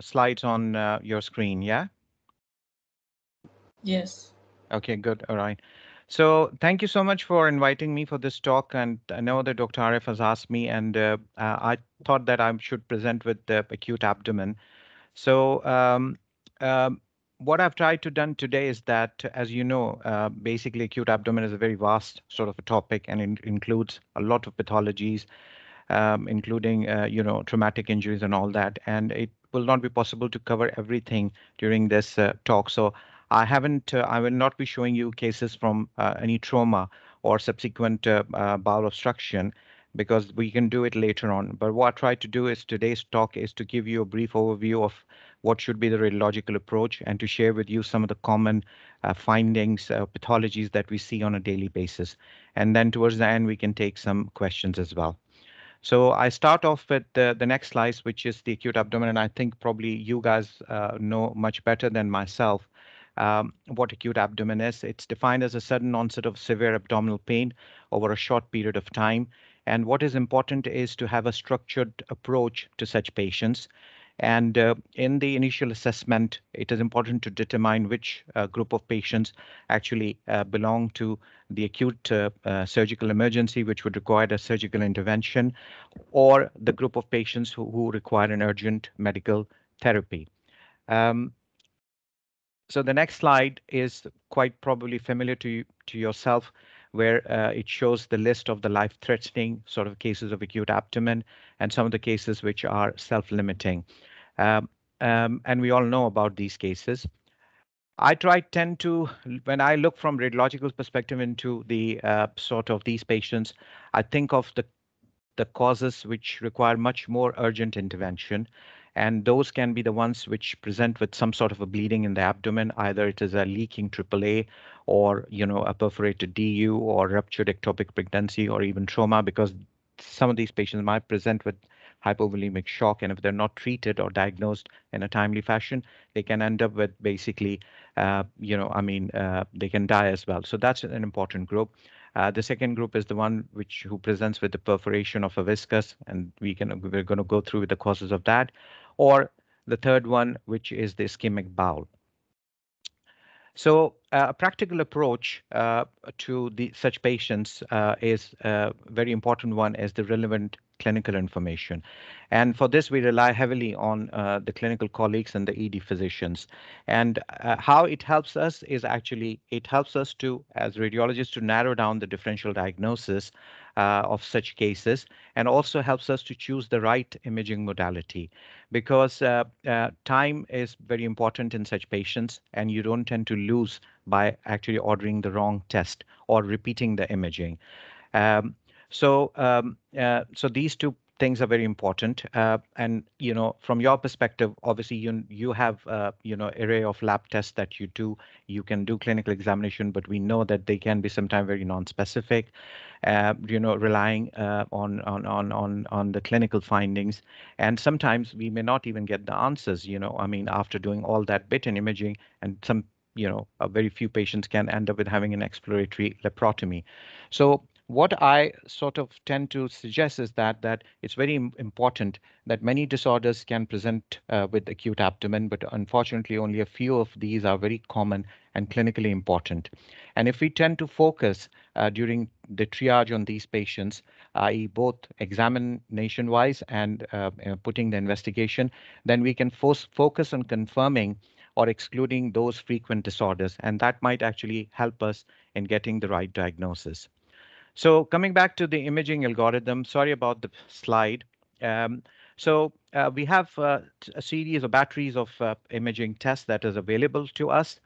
slides on uh, your screen, yeah? Yes. Okay, good. All right. So thank you so much for inviting me for this talk. And I know that Dr. Arif has asked me, and uh, uh, I thought that I should present with the acute abdomen. So um, um, what I've tried to done today is that, as you know, uh, basically acute abdomen is a very vast sort of a topic, and it includes a lot of pathologies, um, including uh, you know traumatic injuries and all that. And it will not be possible to cover everything during this uh, talk. So I haven't, uh, I will not be showing you cases from uh, any trauma or subsequent uh, bowel obstruction because we can do it later on. But what I try to do is today's talk is to give you a brief overview of what should be the radiological approach and to share with you some of the common uh, findings, uh, pathologies that we see on a daily basis. And then towards the end, we can take some questions as well. So I start off with the, the next slide, which is the acute abdomen. And I think probably you guys uh, know much better than myself um, what acute abdomen is. It's defined as a sudden onset of severe abdominal pain over a short period of time. And what is important is to have a structured approach to such patients. And uh, in the initial assessment, it is important to determine which uh, group of patients actually uh, belong to the acute uh, uh, surgical emergency, which would require a surgical intervention, or the group of patients who, who require an urgent medical therapy. Um, so the next slide is quite probably familiar to you, to yourself, where uh, it shows the list of the life-threatening sort of cases of acute abdomen and some of the cases which are self-limiting. Um, um, and we all know about these cases. I try tend to, when I look from radiological perspective into the uh, sort of these patients, I think of the the causes which require much more urgent intervention and those can be the ones which present with some sort of a bleeding in the abdomen. Either it is a leaking AAA or you know a perforated DU or ruptured ectopic pregnancy or even trauma because some of these patients might present with hypovolemic shock. And if they're not treated or diagnosed in a timely fashion they can end up with basically uh, you know i mean uh, they can die as well. So that's an important group uh, the second group is the one which who presents with the perforation of a viscus and we can we're going to go through with the causes of that or the third one, which is the ischemic bowel. So uh, a practical approach uh, to the such patients uh, is a uh, very important one is the relevant clinical information. And for this, we rely heavily on uh, the clinical colleagues and the ED physicians. And uh, how it helps us is actually, it helps us to, as radiologists, to narrow down the differential diagnosis uh, of such cases and also helps us to choose the right imaging modality because uh, uh, time is very important in such patients and you don't tend to lose by actually ordering the wrong test or repeating the imaging. Um, so, um, uh, so these two things are very important. Uh, and you know, from your perspective, obviously you you have uh, you know array of lab tests that you do. You can do clinical examination, but we know that they can be sometimes very non-specific. Uh, you know, relying uh, on on on on on the clinical findings, and sometimes we may not even get the answers. You know, I mean, after doing all that bit and imaging, and some you know, very few patients can end up with having an exploratory laparotomy. So what I sort of tend to suggest is that that it's very important that many disorders can present uh, with acute abdomen, but unfortunately only a few of these are very common and clinically important. And if we tend to focus uh, during the triage on these patients, i.e. both examination-wise and uh, putting the investigation, then we can focus on confirming or excluding those frequent disorders, and that might actually help us in getting the right diagnosis. So coming back to the imaging algorithm, sorry about the slide. Um, so uh, we have uh, a series of batteries of uh, imaging tests that is available to us.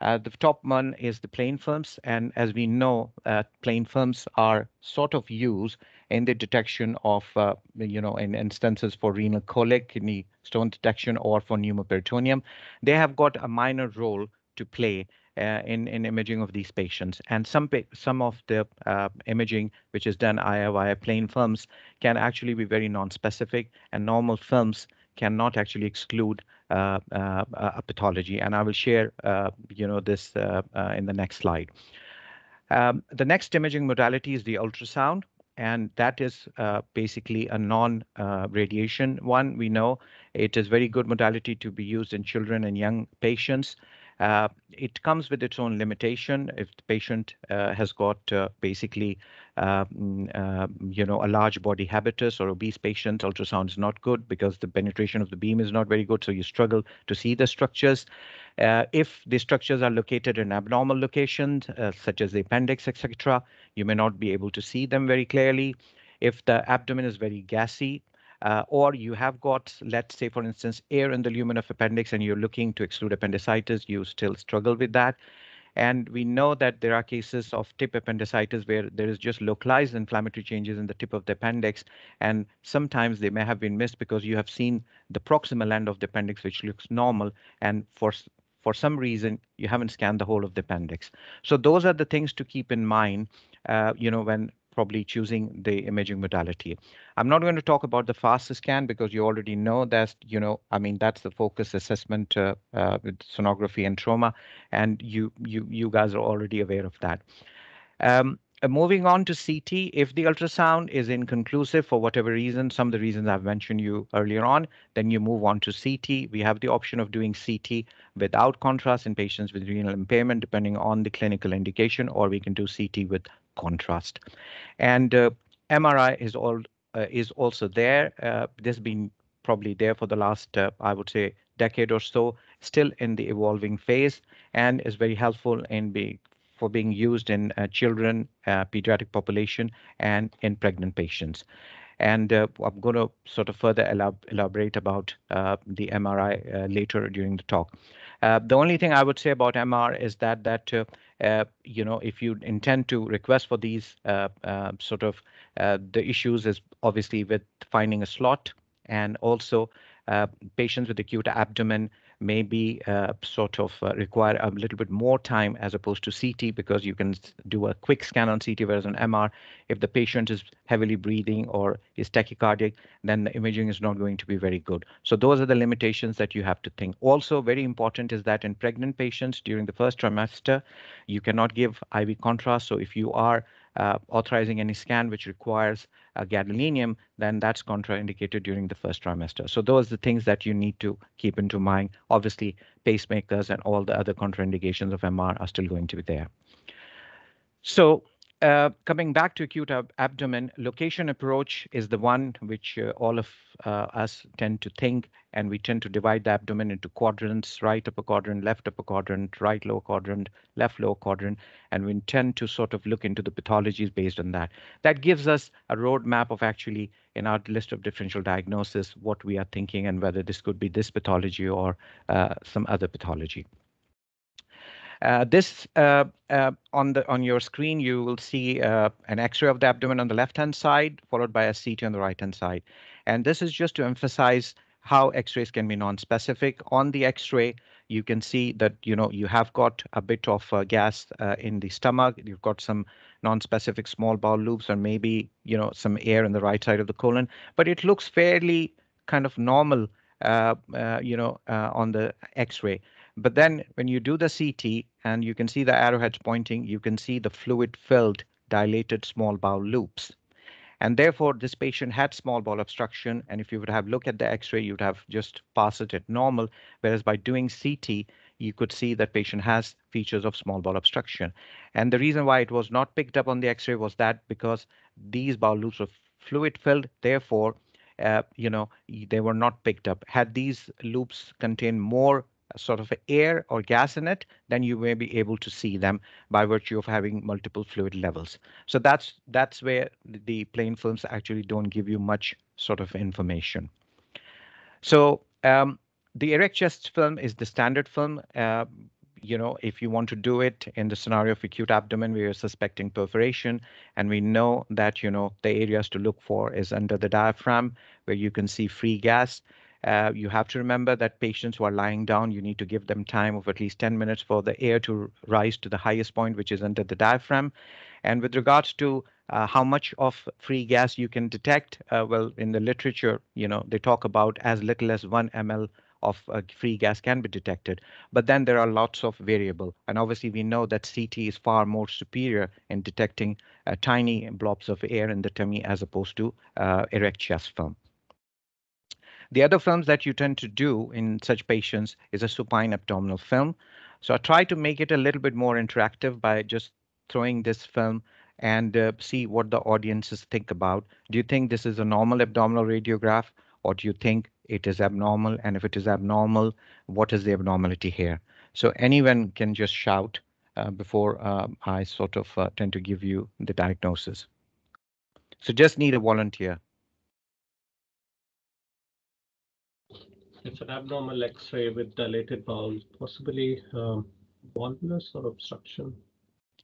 Uh, the top one is the plain films, and as we know, uh, plain films are sort of used in the detection of, uh, you know, in instances for renal colic, kidney stone detection, or for pneumoperitoneum. They have got a minor role to play in, in imaging of these patients. And some, some of the uh, imaging, which is done via, plain films, can actually be very non-specific, and normal films cannot actually exclude uh, uh, a pathology. And I will share, uh, you know, this uh, in the next slide. Um, the next imaging modality is the ultrasound. and that is uh, basically a non-radiation uh, one. We know it is very good modality to be used in children and young patients. Uh, it comes with its own limitation. If the patient uh, has got uh, basically, um, uh, you know, a large body habitus or obese patient, ultrasound is not good because the penetration of the beam is not very good. So you struggle to see the structures. Uh, if the structures are located in abnormal locations, uh, such as the appendix, etc., you may not be able to see them very clearly. If the abdomen is very gassy, uh, or you have got, let's say, for instance, air in the lumen of appendix and you're looking to exclude appendicitis, you still struggle with that. And we know that there are cases of tip appendicitis where there is just localized inflammatory changes in the tip of the appendix. And sometimes they may have been missed because you have seen the proximal end of the appendix, which looks normal. And for for some reason, you haven't scanned the whole of the appendix. So those are the things to keep in mind, uh, you know, when probably choosing the imaging modality. I'm not going to talk about the FAST scan because you already know that, you know, I mean, that's the focus assessment uh, uh, with sonography and trauma, and you you you guys are already aware of that. Um, uh, moving on to CT, if the ultrasound is inconclusive for whatever reason, some of the reasons I've mentioned you earlier on, then you move on to CT. We have the option of doing CT without contrast in patients with renal impairment, depending on the clinical indication, or we can do CT with contrast. And uh, MRI is all uh, is also there. Uh, this has been probably there for the last, uh, I would say, decade or so, still in the evolving phase, and is very helpful in being for being used in uh, children, uh, pediatric population, and in pregnant patients. And I'm going to sort of further elab elaborate about the MRI later during the talk. the only thing I would say about MR is that that you know, if you intend to request for these uh, uh, sort of the issues is obviously with finding a slot and also patients with acute abdomen maybe uh, sort of uh, require a little bit more time as opposed to CT because you can do a quick scan on CT, whereas on MR, if the patient is heavily breathing or is tachycardic, then the imaging is not going to be very good. So those are the limitations that you have to think. Also, very important is that in pregnant patients during the first trimester, you cannot give IV contrast. So if you are uh, authorizing any scan which requires gadolinium, then that's contraindicated during the first trimester. So those are the things that you need to keep into mind. Obviously, pacemakers and all the other contraindications of MR are still going to be there. So uh, coming back to acute ab abdomen, location approach is the one which uh, all of uh, us tend to think, and we tend to divide the abdomen into quadrants, right upper quadrant, left upper quadrant, right lower quadrant, left lower quadrant, and we tend to sort of look into the pathologies based on that. That gives us a roadmap of actually in our list of differential diagnosis, what we are thinking and whether this could be this pathology or uh, some other pathology. Uh, this uh, uh, on the on your screen, you will see an X-ray of the abdomen on the left-hand side, followed by a CT on the right-hand side. And this is just to emphasize how X-rays can be non-specific. On the X-ray, you can see that you know you have got a bit of uh, gas uh, in the stomach. You've got some non-specific small bowel loops, or maybe you know some air in the right side of the colon. But it looks fairly kind of normal, uh, you know, on the X-ray. But then when you do the CT and you can see the arrowheads pointing, you can see the fluid-filled dilated small bowel loops. And therefore, this patient had small bowel obstruction. And if you would have looked at the x-ray, you'd have just passed it at normal. Whereas by doing CT, you could see that patient has features of small bowel obstruction. And the reason why it was not picked up on the x-ray was that because these bowel loops were fluid filled, therefore, uh, you know, they were not picked up. Had these loops contained more sort of air or gas in it, then you may be able to see them by virtue of having multiple fluid levels. So that's that's where the plain films actually don't give you much sort of information. So um, the erect chest film is the standard film. Uh, you know, if you want to do it in the scenario of acute abdomen, we are suspecting perforation, and we know that, you know, the areas to look for is under the diaphragm, where you can see free gas. Uh, you have to remember that patients who are lying down, you need to give them time of at least 10 minutes for the air to rise to the highest point, which is under the diaphragm. And with regards to uh, how much of free gas you can detect, uh, well, in the literature, you know, they talk about as little as one ml of uh, free gas can be detected. But then there are lots of variable. And obviously we know that CT is far more superior in detecting uh, tiny blobs of air in the tummy as opposed to uh, erect chest film. The other films that you tend to do in such patients is a supine abdominal film. So I try to make it a little bit more interactive by just throwing this film and uh, see what the audiences think about. Do you think this is a normal abdominal radiograph or do you think it is abnormal? And if it is abnormal, what is the abnormality here? So anyone can just shout uh, before um, I sort of uh, tend to give you the diagnosis. So just need a volunteer. It's an abnormal X-ray with dilated bowels, possibly um, volvulus or obstruction.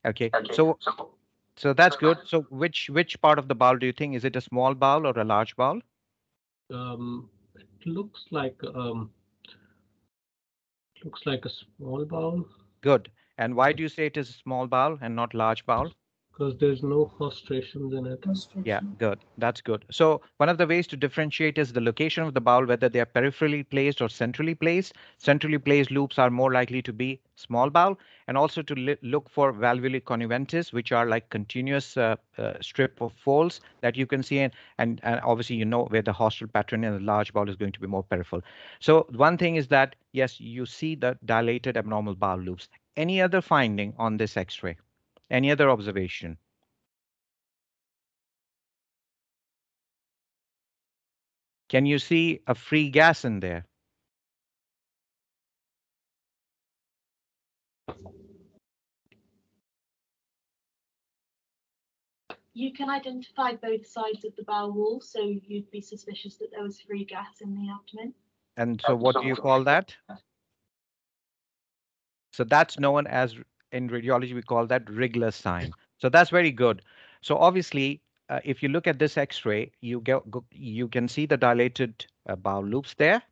Okay, okay. so so that's good. So which which part of the bowel do you think? Is it a small bowel or a large bowel? Um, it looks like um, looks like a small bowel. Good. And why do you say it is a small bowel and not large bowel? Because there's no haustrations in it. Yeah, good. That's good. So one of the ways to differentiate is the location of the bowel, whether they are peripherally placed or centrally placed. Centrally placed loops are more likely to be small bowel, and also to look for valvulae conniventes, which are like continuous uh, uh, strip of folds that you can see, in, and, and obviously you know where the haustral pattern in the large bowel is going to be more peripheral. So one thing is that yes, you see the dilated abnormal bowel loops. Any other finding on this X-ray? Any other observation? Can you see a free gas in there? You can identify both sides of the bowel wall, so you'd be suspicious that there was free gas in the abdomen. And so what do you call that? So that's known as in radiology, we call that Rigler sign. So that's very good. So obviously, uh, if you look at this X-ray, you get you can see the dilated uh, bowel loops there,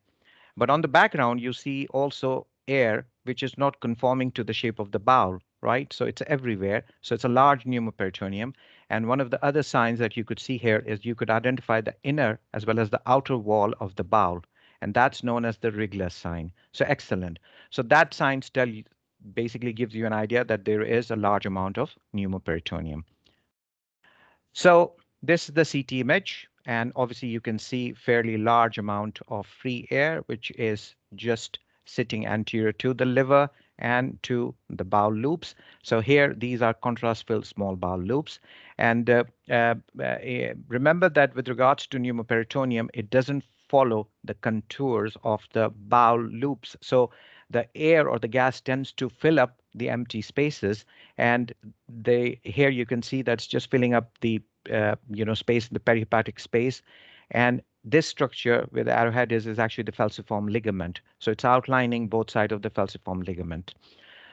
but on the background you see also air which is not conforming to the shape of the bowel, right? So it's everywhere. So it's a large pneumoperitoneum. And one of the other signs that you could see here is you could identify the inner as well as the outer wall of the bowel. And that's known as the Rigler sign. So excellent. So that signs tell you, basically gives you an idea that there is a large amount of pneumoperitoneum. So this is the CT image, and obviously you can see fairly large amount of free air, which is just sitting anterior to the liver and to the bowel loops. So here, these are contrast-filled small bowel loops. And uh, uh, uh, remember that with regards to pneumoperitoneum, it doesn't follow the contours of the bowel loops. So the air or the gas tends to fill up the empty spaces and they here you can see that's just filling up the uh, you know space the perihepatic space. And this structure where the arrowhead is is actually the falciform ligament. So it's outlining both sides of the falciform ligament.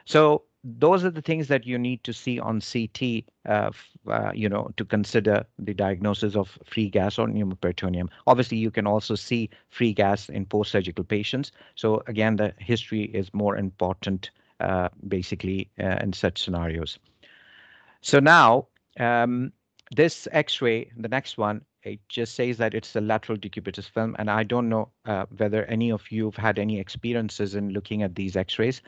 So those are the things that you need to see on CT, uh, uh, you know, to consider the diagnosis of free gas or pneumoperitoneum. Obviously, you can also see free gas in post-surgical patients. So again, the history is more important, uh, basically, uh, in such scenarios. So now, um, this X-ray, the next one, it just says that it's a lateral decubitus film, and I don't know uh, whether any of you have had any experiences in looking at these X-rays.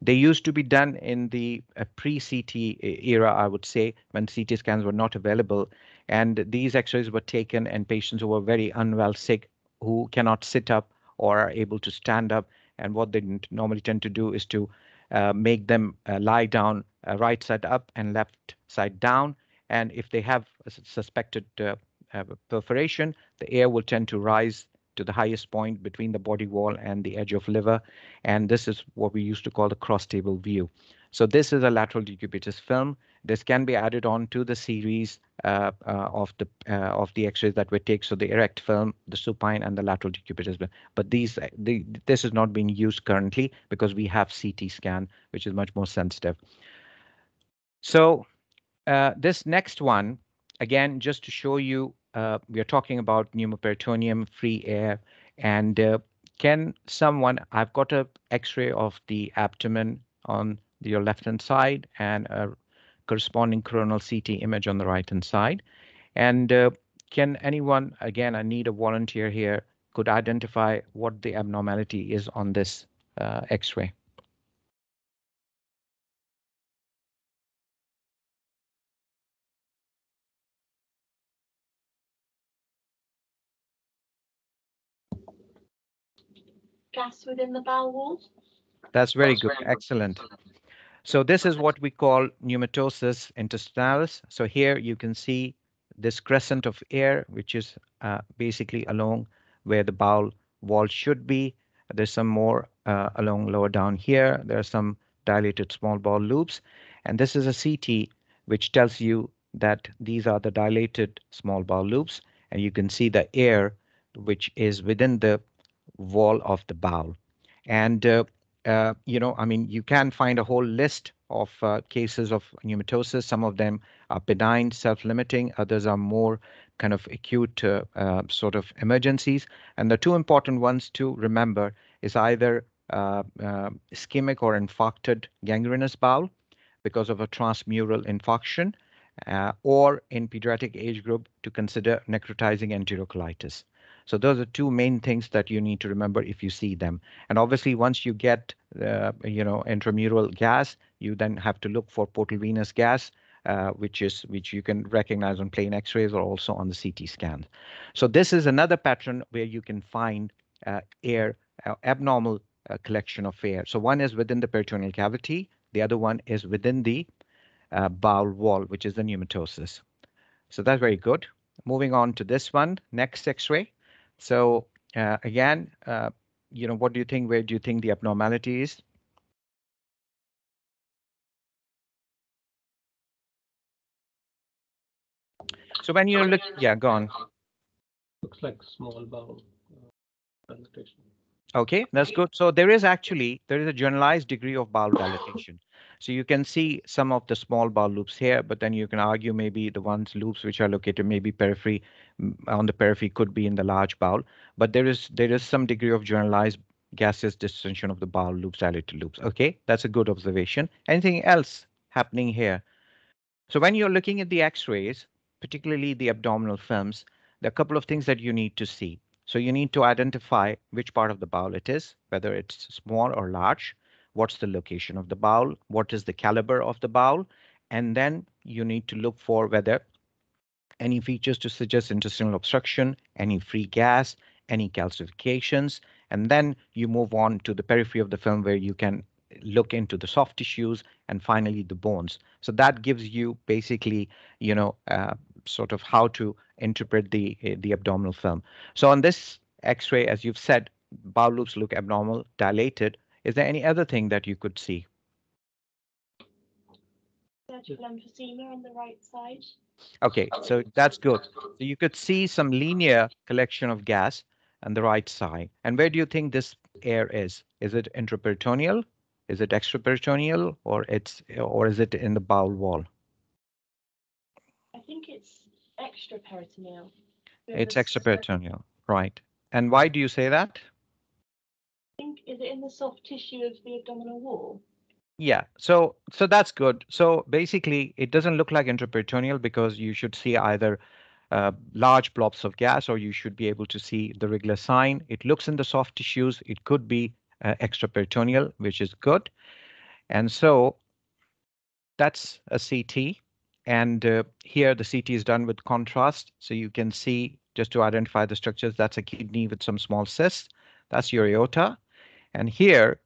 They used to be done in the uh, pre-CT era, I would say, when CT scans were not available. And these x-rays were taken in patients who were very unwell, sick, who cannot sit up or are able to stand up. And what they normally tend to do is to uh, make them uh, lie down uh, right side up and left side down. And if they have suspected uh, perforation, the air will tend to rise to the highest point between the body wall and the edge of liver. And this is what we used to call the cross table view. So this is a lateral decubitus film. This can be added on to the series uh, uh, of the uh, of the X-rays that we take. So the erect film, the supine, and the lateral decubitus. But these the, this is not being used currently because we have CT scan, which is much more sensitive. So uh, this next one, again, just to show you uh, we are talking about pneumoperitoneum, free air, and uh, can someone, I've got a x-ray of the abdomen on your left-hand side and a corresponding coronal CT image on the right-hand side. And uh, can anyone, again, I need a volunteer here, could identify what the abnormality is on this uh, X-ray. Gas within the bowel wall. That's very good. Excellent. So this is what we call pneumatosis intestinalis. So here you can see this crescent of air, which is uh, basically along where the bowel wall should be. There's some more uh, along lower down here. There are some dilated small bowel loops. And this is a CT, which tells you that these are the dilated small bowel loops. And you can see the air, which is within the wall of the bowel. And uh, uh, you know, I mean, you can find a whole list of uh, cases of pneumatosis. Some of them are benign, self-limiting. Others are more kind of acute uh, uh, sort of emergencies. And the two important ones to remember is either uh, ischemic or infarcted gangrenous bowel because of a transmural infarction, or in pediatric age group to consider necrotizing enterocolitis. So those are two main things that you need to remember if you see them. And obviously, once you get, uh, you know, intramural gas, you then have to look for portal venous gas, uh, which is which you can recognize on plain X-rays or also on the CT scan. So this is another pattern where you can find uh, air uh, abnormal uh, collection of air. So one is within the peritoneal cavity, the other one is within the uh, bowel wall, which is the pneumatosis. So that's very good. Moving on to this one, next X-ray. So uh, again, uh, you know, what do you think? Where do you think the abnormality is? So when you look, yeah, go on. Looks like small bowel uh, Okay, that's good. So there is actually, there is a generalized degree of bowel dilatation. So you can see some of the small bowel loops here, but then you can argue maybe the ones loops which are located maybe periphery on the periphery could be in the large bowel, but there is there is some degree of generalized gaseous distension of the bowel loops, dilated loops. Okay, that's a good observation. Anything else happening here? So when you're looking at the x-rays, particularly the abdominal films, there are a couple of things that you need to see. So you need to identify which part of the bowel it is, whether it's small or large what's the location of the bowel, what is the caliber of the bowel, and then you need to look for whether any features to suggest intestinal obstruction, any free gas, any calcifications, and then you move on to the periphery of the film where you can look into the soft tissues and finally the bones. So that gives you basically, you know, uh, sort of how to interpret the uh, the abdominal film. So on this X-ray, as you've said, bowel loops look abnormal, dilated, is there any other thing that you could see? Surgical emphysema on the right side. Okay, so that's good. So you could see some linear collection of gas on the right side. And where do you think this air is? Is it intraperitoneal? Is it extraperitoneal or it's or is it in the bowel wall? I think it's extraperitoneal. It's extraperitoneal, right. And why do you say that? Think is it in the soft tissue of the abdominal wall? Yeah, so so that's good. So basically, it doesn't look like intraperitoneal because you should see either uh, large blobs of gas or you should be able to see the Rigler sign. It looks in the soft tissues. It could be uh, extraperitoneal, which is good. And so that's a CT. And uh, here the CT is done with contrast. So you can see just to identify the structures, that's a kidney with some small cysts. That's your aorta. And here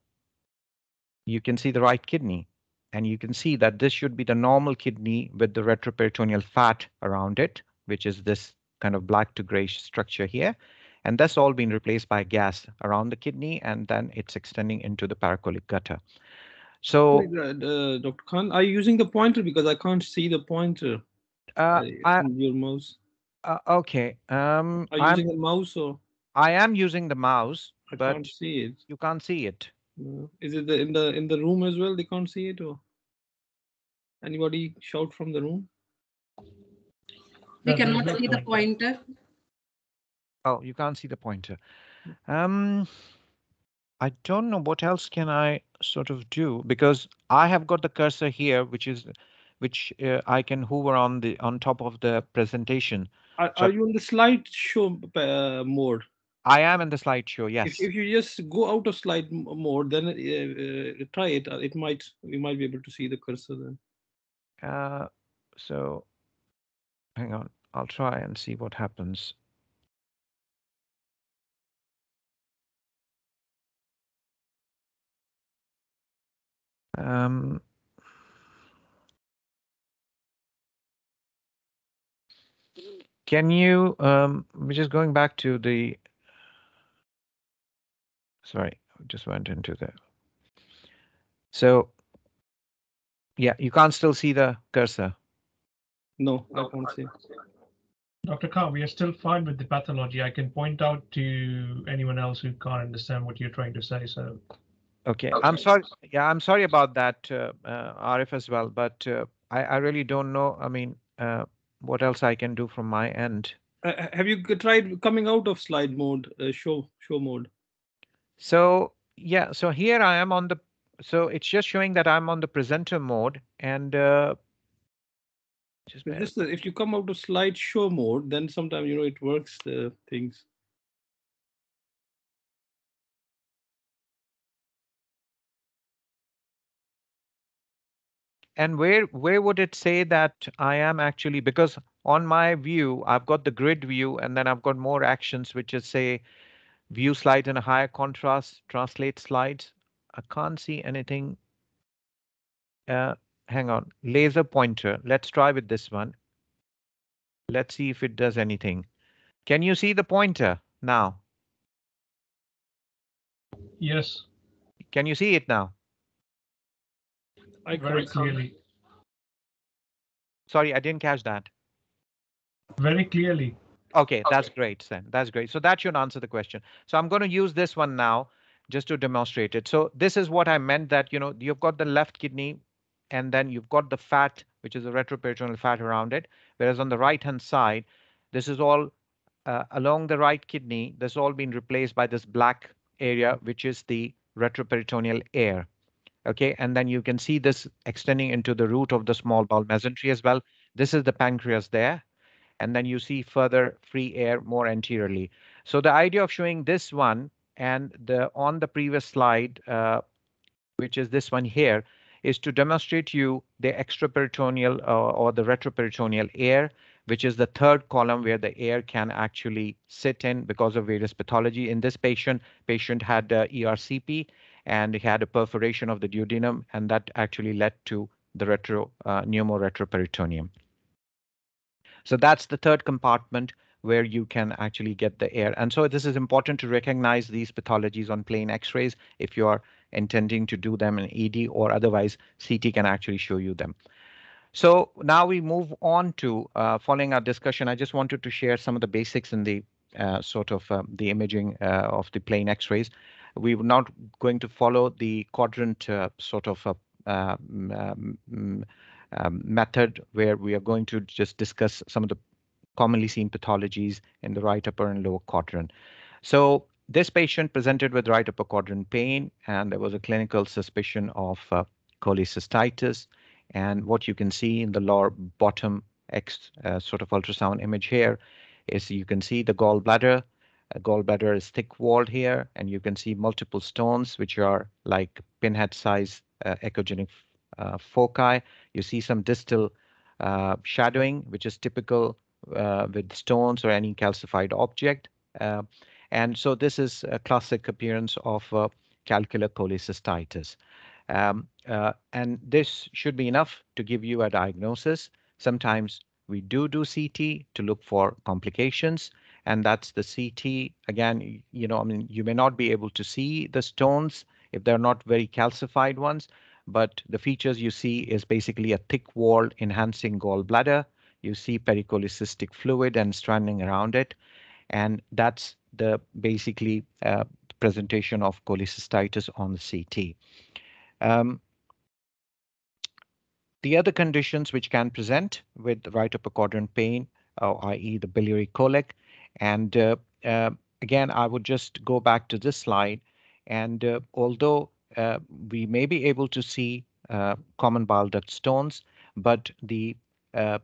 you can see the right kidney. And you can see that this should be the normal kidney with the retroperitoneal fat around it, which is this kind of black to gray structure here. And that's all been replaced by gas around the kidney, and then it's extending into the paracolic gutter. So, uh, Dr. Khan, are you using the pointer because I can't see the pointer uh, I, your mouse? Uh, okay. Um, are you I'm, using a mouse or? I am using the mouse, I but can't see it. you can't see it. No. Is it the, in the in the room as well? They can't see it, or anybody shout from the room? We cannot see the pointer. Oh, you can't see the pointer. Um, I don't know what else can I sort of do because I have got the cursor here, which is which uh, I can hover on the on top of the presentation. Are, so, are you in the slideshow uh, mode? I am in the slideshow. Yes. If, if you just go out of slide more, then uh, uh, try it. uh, It might we might be able to see the cursor then. Uh, so hang on, I'll try and see what happens. Um, can you, um, we're just going back to the, sorry, I just went into the, so yeah, you can't still see the cursor. No, I can't see. Dr. Khan, we are still fine with the pathology. I can point out to anyone else who can't understand what you're trying to say. So Okay, I'm sorry. Yeah, I'm sorry about that, uh, uh, Arif as well. But uh, I, I really don't know. I mean, uh, what else I can do from my end? Uh, uh, have you tried coming out of slide mode, uh, show show mode? So yeah, so here I am on the. So it's just showing that I'm on the presenter mode, and uh, just It's bear- Just that if you come out of slideshow mode, then sometimes you know it works the things. and where where would it say that I am actually because on my view I've got the grid view and then I've got more actions which is say view slides in a higher contrast translate slides I can't see anything. Uh hang on. Laser pointer. Let's try with this one. Let's see if it does anything. Can you see the pointer now? Yes, can you see it now? I very can't. see. clearly, sorry I didn't catch that. Very clearly. Okay, that's great, then. That's great. So that should answer the question. So I'm going to use this one now just to demonstrate it. So this is what I meant that, you know, you've got the left kidney and then you've got the fat, which is the retroperitoneal fat around it. Whereas on the right hand side, this is all uh, along the right kidney. This all been replaced by this black area, which is the retroperitoneal air. Okay, and then you can see this extending into the root of the small bowel mesentery as well. This is the pancreas there and then you see further free air more anteriorly. So the idea of showing this one and the on the previous slide, uh, which is this one here, is to demonstrate you the extraperitoneal uh, or the retroperitoneal air, which is the third column where the air can actually sit in because of various pathology. In this patient, patient had uh, ERCP and he had a perforation of the duodenum, and that actually led to the retro uh, pneumoretroperitoneum. So that's the third compartment where you can actually get the air. And so this is important to recognize these pathologies on plain x-rays if you are intending to do them in ED or otherwise CT can actually show you them. So now we move on to uh, following our discussion. I just wanted to share some of the basics in the uh, sort of uh, the imaging uh, of the plain x-rays. We're not going to follow the quadrant uh, sort of um, um, method where we are going to just discuss some of the commonly seen pathologies in the right upper and lower quadrant. So this patient presented with right upper quadrant pain, and there was a clinical suspicion of uh, cholecystitis. And what you can see in the lower bottom X uh, sort of ultrasound image here is you can see the gallbladder. A gallbladder is thick walled here, and you can see multiple stones, which are like pinhead size uh, echogenic foci. You see some distal uh, shadowing, which is typical uh, with stones or any calcified object. Uh, and so this is a classic appearance of uh, calculous cholecystitis. Um, uh, and this should be enough to give you a diagnosis. Sometimes we do do CT to look for complications, and that's the CT. Again, you know, I mean, you may not be able to see the stones if they're not very calcified ones, but the features you see is basically a thick walled enhancing gallbladder. You see pericholecystic fluid and stranding around it. And that's the basically uh, presentation of cholecystitis on the CT. Um, the other conditions which can present with right upper quadrant pain, uh, i.e. the biliary colic, and uh, uh, again, I would just go back to this slide. And uh, although uh, we may be able to see uh, common bile duct stones, but the uh,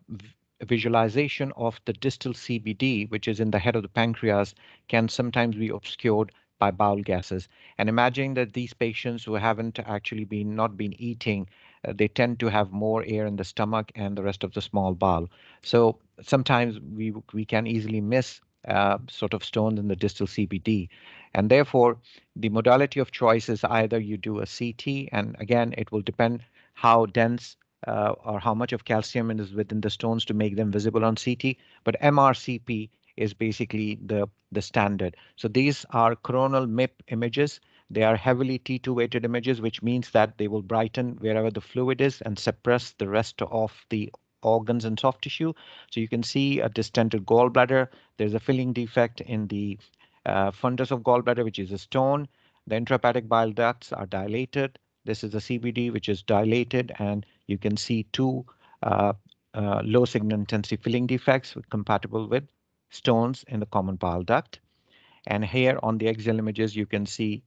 visualization of the distal CBD, which is in the head of the pancreas, can sometimes be obscured by bowel gases. And imagine that these patients who haven't actually been not been eating, uh, they tend to have more air in the stomach and the rest of the small bowel. So sometimes we we can easily miss uh, sort of stones in the distal CBD. And therefore, the modality of choice is either you do a CT, and again, it will depend how dense uh, or how much of calcium is within the stones to make them visible on CT. But MRCP is basically the, the standard. So these are coronal MIP images. They are heavily T2 weighted images, which means that they will brighten wherever the fluid is and suppress the rest of the organs and soft tissue. So you can see a distended gallbladder. There's a filling defect in the uh, fundus of gallbladder, which is a stone. The intrahepatic bile ducts are dilated. This is the CBD, which is dilated, and you can see two uh, uh, low signal intensity filling defects compatible with stones in the common bile duct. And here on the axial images, you can see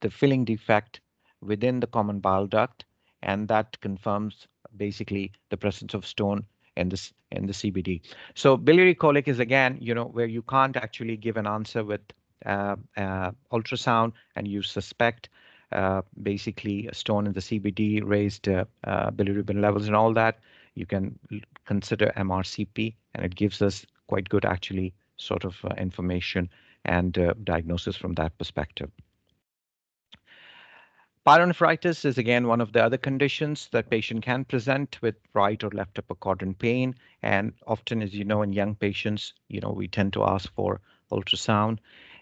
the filling defect within the common bile duct, and that confirms basically the presence of stone in this in the CBD. So biliary colic is again, you know, where you can't actually give an answer with uh, uh, ultrasound and you suspect uh, basically a stone in the CBD, raised uh, uh, bilirubin levels and all that. You can consider MRCP and it gives us quite good actually sort of uh, information and diagnosis from that perspective. Pyelonephritis is again one of the other conditions that patient can present with right or left upper quadrant pain. And often, as you know, in young patients, you know, we tend to ask for ultrasound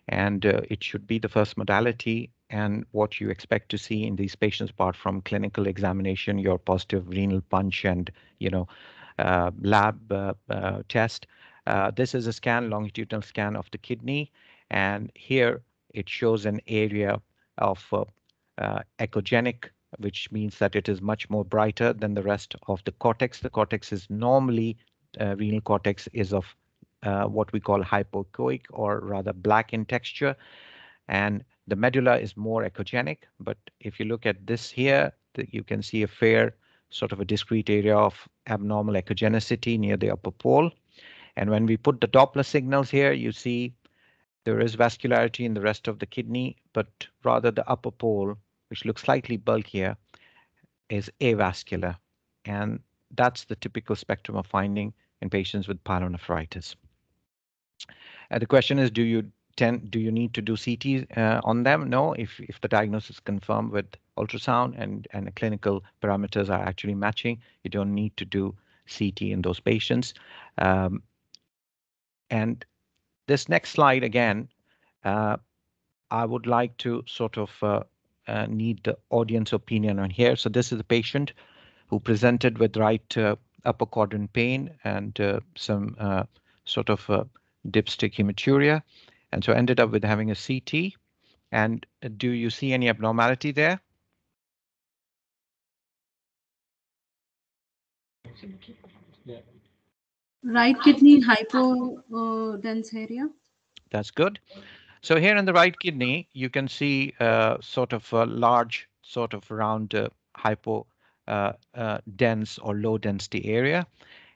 and uh, it should be the first modality and what you expect to see in these patients apart from clinical examination, your positive renal punch and, you know, uh, lab uh, uh test. Uh, this is a scan, longitudinal scan of the kidney. And here it shows an area of uh, echogenic, which means that it is much more brighter than the rest of the cortex. The cortex is normally, uh, renal cortex is of uh, what we call hypoechoic or rather black in texture. And the medulla is more echogenic. But if you look at this here, you can see a fair sort of a discrete area of abnormal echogenicity near the upper pole. And when we put the Doppler signals here, you see there is vascularity in the rest of the kidney, but rather the upper pole, which looks slightly bulkier, is avascular. And that's the typical spectrum of finding in patients with pyelonephritis. And the question is, do you tend, do you need to do CT uh, on them? No, if, if the diagnosis is confirmed with ultrasound and, and the clinical parameters are actually matching, you don't need to do CT in those patients. Um, and this next slide again, uh, I would like to sort of uh, uh, need the audience opinion on here. So this is a patient who presented with right upper quadrant pain and some sort of dipstick hematuria. And so ended up with having a CT. And do you see any abnormality there? Right kidney hypodense area. That's good. So here in the right kidney, you can see uh, sort of a large, sort of round uh, hypo uh, uh, dense or low density area.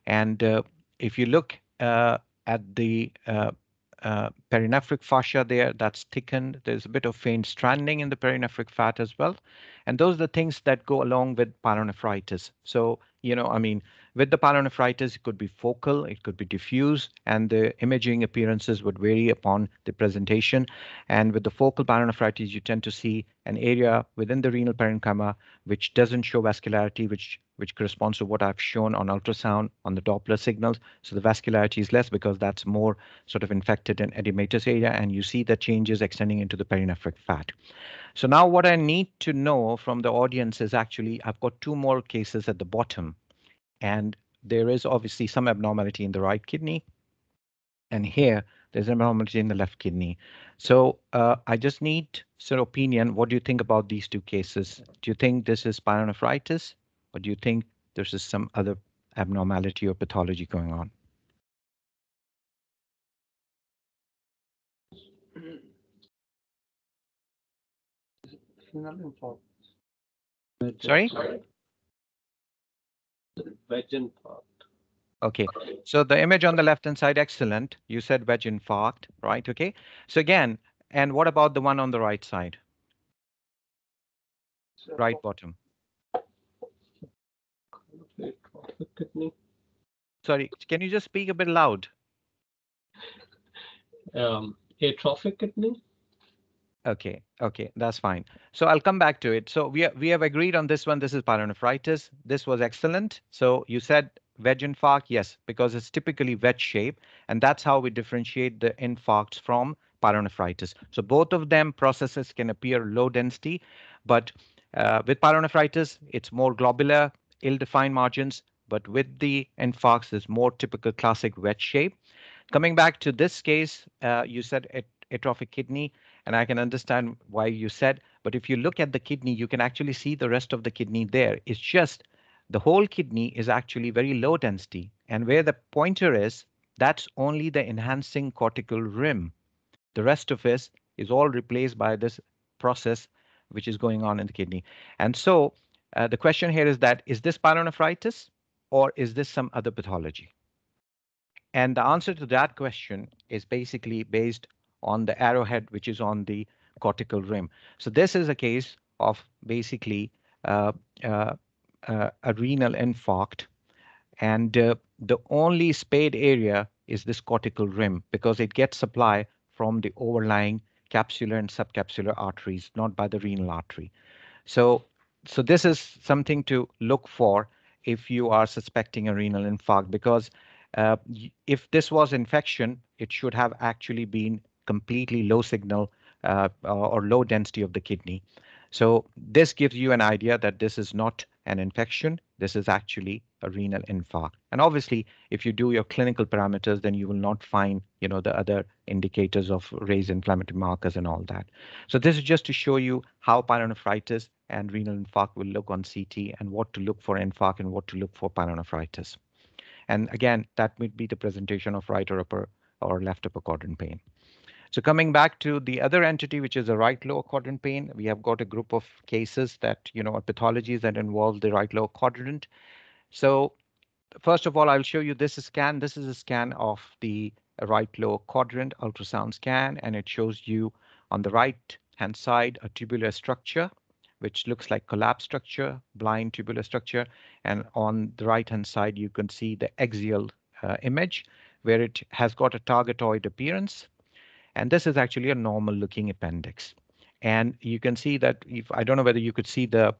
And uh, if you look uh, at the perinephric fascia there, that's thickened. There's a bit of faint stranding in the perinephric fat as well. And those are the things that go along with pyelonephritis. So, you know, I mean, with the pyelonephritis, it could be focal, it could be diffuse, and the imaging appearances would vary upon the presentation. And with the focal pyelonephritis, you tend to see an area within the renal parenchyma which doesn't show vascularity, which which corresponds to what I've shown on ultrasound on the Doppler signals. So the vascularity is less because that's more sort of infected and edematous area, and you see the changes extending into the perinephric fat. So now what I need to know from the audience is actually I've got two more cases at the bottom and there is obviously some abnormality in the right kidney. And here, there's an abnormality in the left kidney. So uh, I just need some opinion. What do you think about these two cases? Do you think this is pyelonephritis, or do you think there's just some other abnormality or pathology going on? Sorry? Wedge infarct. Okay, so the image on the left-hand side, excellent. You said wedge infarct, right? Okay, so again, and what about the one on the right side? Right bottom. Sorry, can you just speak a bit loud? Um, atrophic kidney. Okay, okay, that's fine. So I'll come back to it. So we, we have agreed on this one. This is pyelonephritis. This was excellent. So you said wedge infarct, yes, because it's typically wedge shape, and that's how we differentiate the infarcts from pyelonephritis. So both of them processes can appear low density, but uh, with pyelonephritis, it's more globular, ill-defined margins, but with the infarcts, it's more typical classic wedge shape. Coming back to this case, uh, you said at atrophic kidney, and I can understand why you said, but if you look at the kidney, you can actually see the rest of the kidney there. It's just the whole kidney is actually very low density. And where the pointer is, that's only the enhancing cortical rim. The rest of it is all replaced by this process which is going on in the kidney. And so uh, the question here is that, is this pyelonephritis or is this some other pathology? And the answer to that question is basically based on the arrowhead, which is on the cortical rim. So this is a case of basically uh, uh, uh, a renal infarct. And uh, the only spade area is this cortical rim because it gets supply from the overlying capsular and subcapsular arteries, not by the renal artery. So, so this is something to look for if you are suspecting a renal infarct because uh, if this was infection, it should have actually been completely low signal uh, or low density of the kidney. So this gives you an idea that this is not an infection. This is actually a renal infarct. And obviously, if you do your clinical parameters, then you will not find, you know, the other indicators of raised inflammatory markers and all that. So this is just to show you how pyelonephritis and renal infarct will look on CT and what to look for infarct and what to look for pyelonephritis. And again, that would be the presentation of right or upper or left upper quadrant pain. So coming back to the other entity, which is the right lower quadrant pain, we have got a group of cases that, you know, are pathologies that involve the right lower quadrant. So first of all, I'll show you this scan. This is a scan of the right lower quadrant ultrasound scan, and it shows you on the right hand side a tubular structure, which looks like collapse structure, blind tubular structure. And on the right hand side, you can see the axial uh, image where it has got a targetoid appearance and this is actually a normal looking appendix. And you can see that if I don't know whether you could see the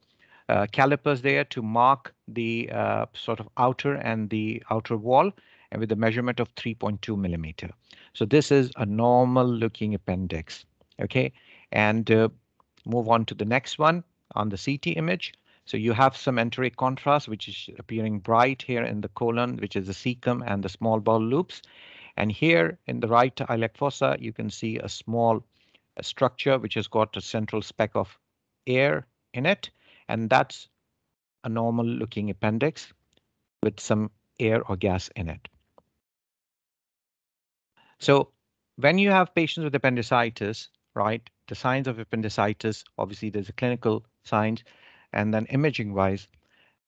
uh, calipers there to mark the uh, sort of outer and the outer wall and with a measurement of 3.2 millimeter. So this is a normal looking appendix. OK, and uh, move on to the next one on the CT image. So you have some enteric contrast, which is appearing bright here in the colon, which is the cecum and the small bowel loops. And here in the right iliac fossa, you can see a small structure which has got a central speck of air in it. And that's a normal looking appendix with some air or gas in it. So when you have patients with appendicitis, right, the signs of appendicitis, obviously there's a clinical signs, and then imaging wise,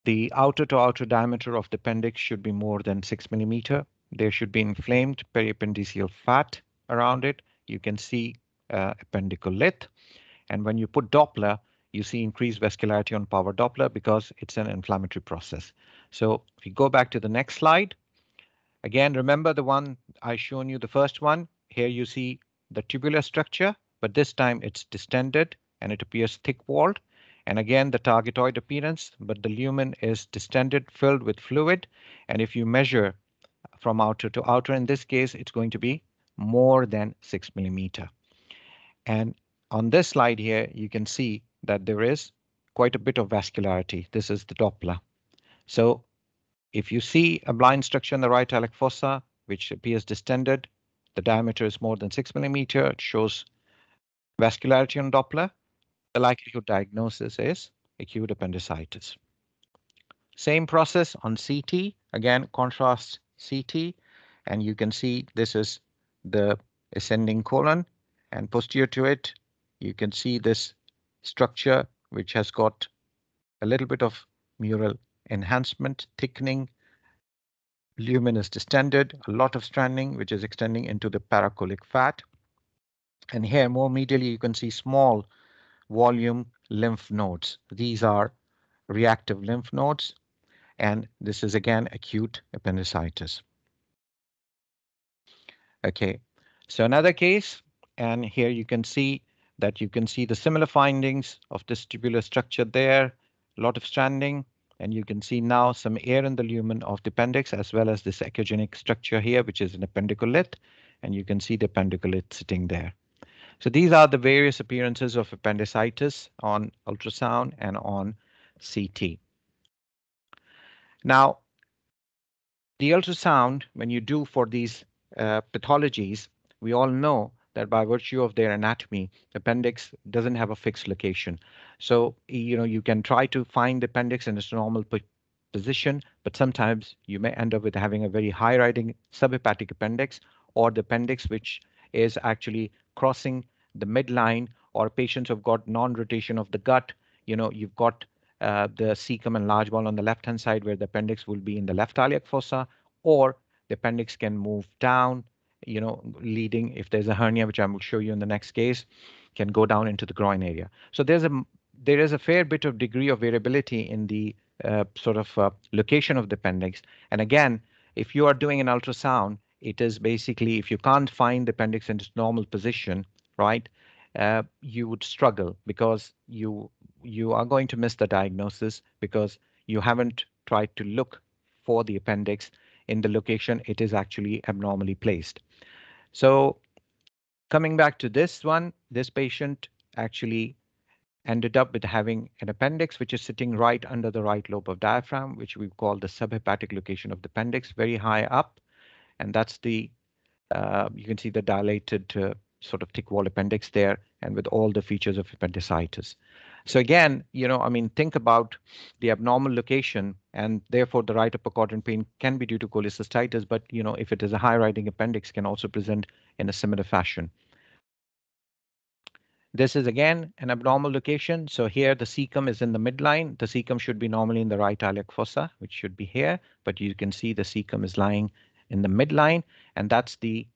the outer to outer diameter of the appendix should be more than six millimeter. There should be inflamed periappendiceal fat around it. You can see uh, appendicolith. And when you put Doppler, you see increased vascularity on power Doppler because it's an inflammatory process. So if you go back to the next slide, again, remember the one I shown you, the first one. Here you see the tubular structure, but this time it's distended and it appears thick-walled. And again, the targetoid appearance, but the lumen is distended, filled with fluid. And if you measure from outer to outer. In this case, it's going to be more than six millimeter. And on this slide here, you can see that there is quite a bit of vascularity. This is the Doppler. So if you see a blind structure in the right iliac fossa, which appears distended, the diameter is more than six millimeter, it shows vascularity on Doppler. The likelihood diagnosis is acute appendicitis. Same process on CT, again, contrast CT, and you can see this is the ascending colon, and posterior to it, you can see this structure which has got a little bit of mural enhancement, thickening, lumen is distended, a lot of stranding, which is extending into the paracolic fat. And here more medially, you can see small volume lymph nodes. These are reactive lymph nodes. And this is again acute appendicitis. Okay, so another case, and here you can see that you can see the similar findings of this tubular structure there, a lot of stranding, and you can see now some air in the lumen of the appendix as well as this echogenic structure here, which is an appendicolith, and you can see the appendicolith sitting there. So these are the various appearances of appendicitis on ultrasound and on CT. Now, the ultrasound, when you do for these uh, pathologies, we all know that by virtue of their anatomy, the appendix doesn't have a fixed location. So, you know, you can try to find the appendix in its normal position, but sometimes you may end up with having a very high riding subhepatic appendix or the appendix which is actually crossing the midline or patients who've got non-rotation of the gut. You know, you've got uh, the cecum and large bowel on the left hand side where the appendix will be in the left iliac fossa, or the appendix can move down you know, leading, if there's a hernia, which I will show you in the next case, can go down into the groin area. So there's a there is a fair bit of degree of variability in the uh, sort of uh, location of the appendix. And again, if you are doing an ultrasound, it is basically if you can't find the appendix in its normal position, right, uh, you would struggle because you you are going to miss the diagnosis because you haven't tried to look for the appendix in the location it is actually abnormally placed. So coming back to this one, this patient actually ended up with having an appendix which is sitting right under the right lobe of diaphragm, which we call the subhepatic location of the appendix, very high up. And that's the, uh, you can see the dilated uh, sort of thick wall appendix there and with all the features of appendicitis. So again, you know, I mean, think about the abnormal location and therefore the right upper quadrant pain can be due to cholecystitis, but you know, if it is a high riding appendix can also present in a similar fashion. This is again an abnormal location. So here the cecum is in the midline. The cecum should be normally in the right iliac fossa, which should be here, but you can see the cecum is lying in the midline, and that's the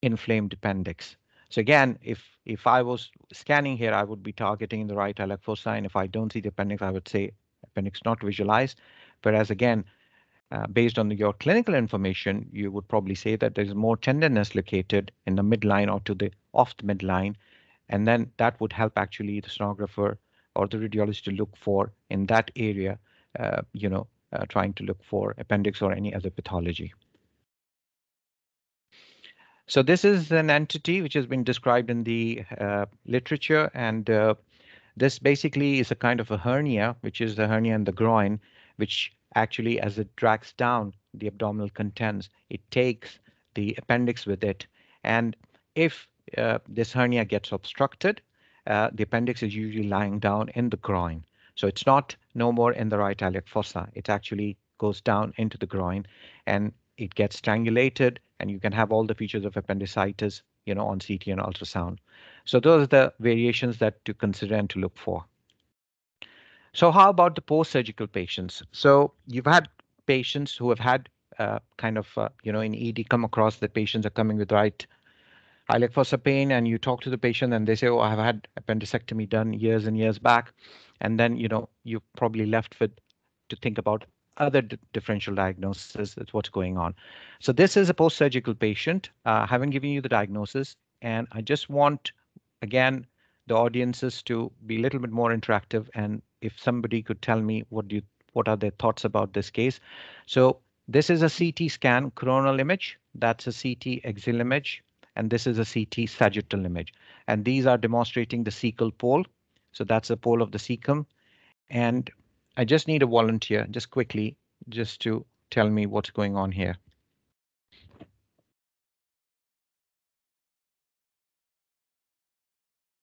inflamed appendix. So again, if if I was scanning here, I would be targeting the right iliac fossa. And if I don't see the appendix, I would say appendix not visualized. Whereas again, uh, based on your clinical information, you would probably say that there's more tenderness located in the midline or to the off the midline. And then that would help actually the sonographer or the radiologist to look for in that area, uh, you know, uh, trying to look for appendix or any other pathology. So this is an entity which has been described in the uh, literature, and uh, this basically is a kind of a hernia, which is the hernia in the groin, which actually, as it drags down the abdominal contents, it takes the appendix with it. And if uh, this hernia gets obstructed, uh, the appendix is usually lying down in the groin. So it's not no more in the right iliac fossa. It actually goes down into the groin and it gets strangulated and you can have all the features of appendicitis, you know, on CT and ultrasound. So those are the variations that to consider and to look for. So how about the post-surgical patients? So you've had patients who have had uh, kind of, uh, you know, in ED come across that patients are coming with right iliac fossa pain and you talk to the patient and they say, oh, I've had appendicectomy done years and years back. And then, you know, you're probably left with to think about other differential diagnosis that's what's going on. So this is a post-surgical patient. Uh, haven't given you the diagnosis, and I just want, again, the audiences to be a little bit more interactive. And if somebody could tell me what do you, what are their thoughts about this case. So this is a CT scan coronal image. That's a CT axial image. And this is a CT sagittal image. And these are demonstrating the cecal pole. So that's the pole of the cecum. And I just need a volunteer, just quickly, just to tell me what's going on here.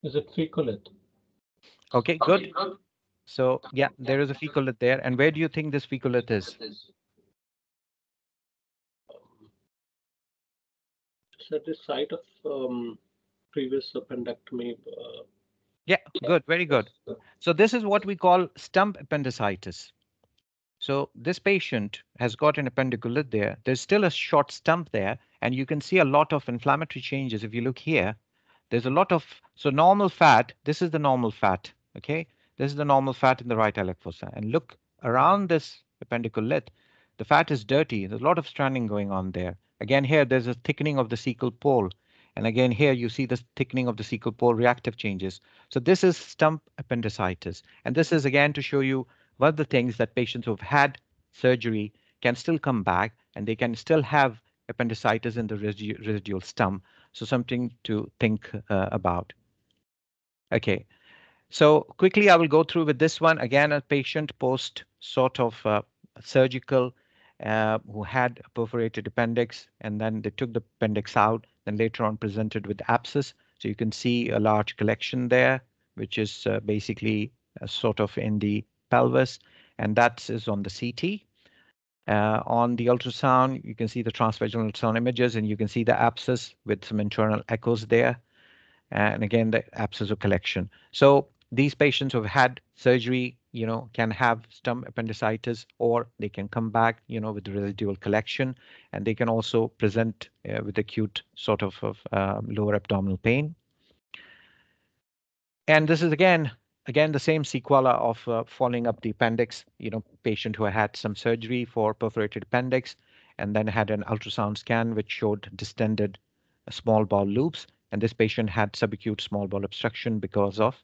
Is it fecolith? Okay, good. So yeah, there is a fecolith there. And where do you think this fecolith is? It's at the site of um, previous appendectomy. Uh, yeah, good, very good. So this is what we call stump appendicitis. So this patient has got an appendicolith there. There's still a short stump there, and you can see a lot of inflammatory changes. If you look here, there's a lot of, so normal fat, this is the normal fat, okay? This is the normal fat in the right iliac fossa. And look around this appendicolith, the fat is dirty. There's a lot of stranding going on there. Again, here, there's a thickening of the cecal pole. And again, here you see the thickening of the cecal pole reactive changes. So this is stump appendicitis. And this is again to show you of the things that patients who've had surgery can still come back and they can still have appendicitis in the residu residual stump. So something to think uh, about. Okay, so quickly I will go through with this one. Again, a patient post sort of uh, surgical uh, who had a perforated appendix and then they took the appendix out and later on presented with abscess. So you can see a large collection there, which is uh, basically uh, sort of in the pelvis, and that is on the CT. Uh, on the ultrasound, you can see the transvaginal ultrasound images, and you can see the abscess with some internal echoes there. And again, the abscess of collection. So these patients who have had surgery, you know, can have stump appendicitis, or they can come back, you know, with residual collection, and they can also present uh, with acute sort of, of um, lower abdominal pain. And this is again, again the same sequela of uh, following up the appendix. You know, patient who had some surgery for perforated appendix, and then had an ultrasound scan which showed distended uh, small bowel loops, and this patient had subacute small bowel obstruction because of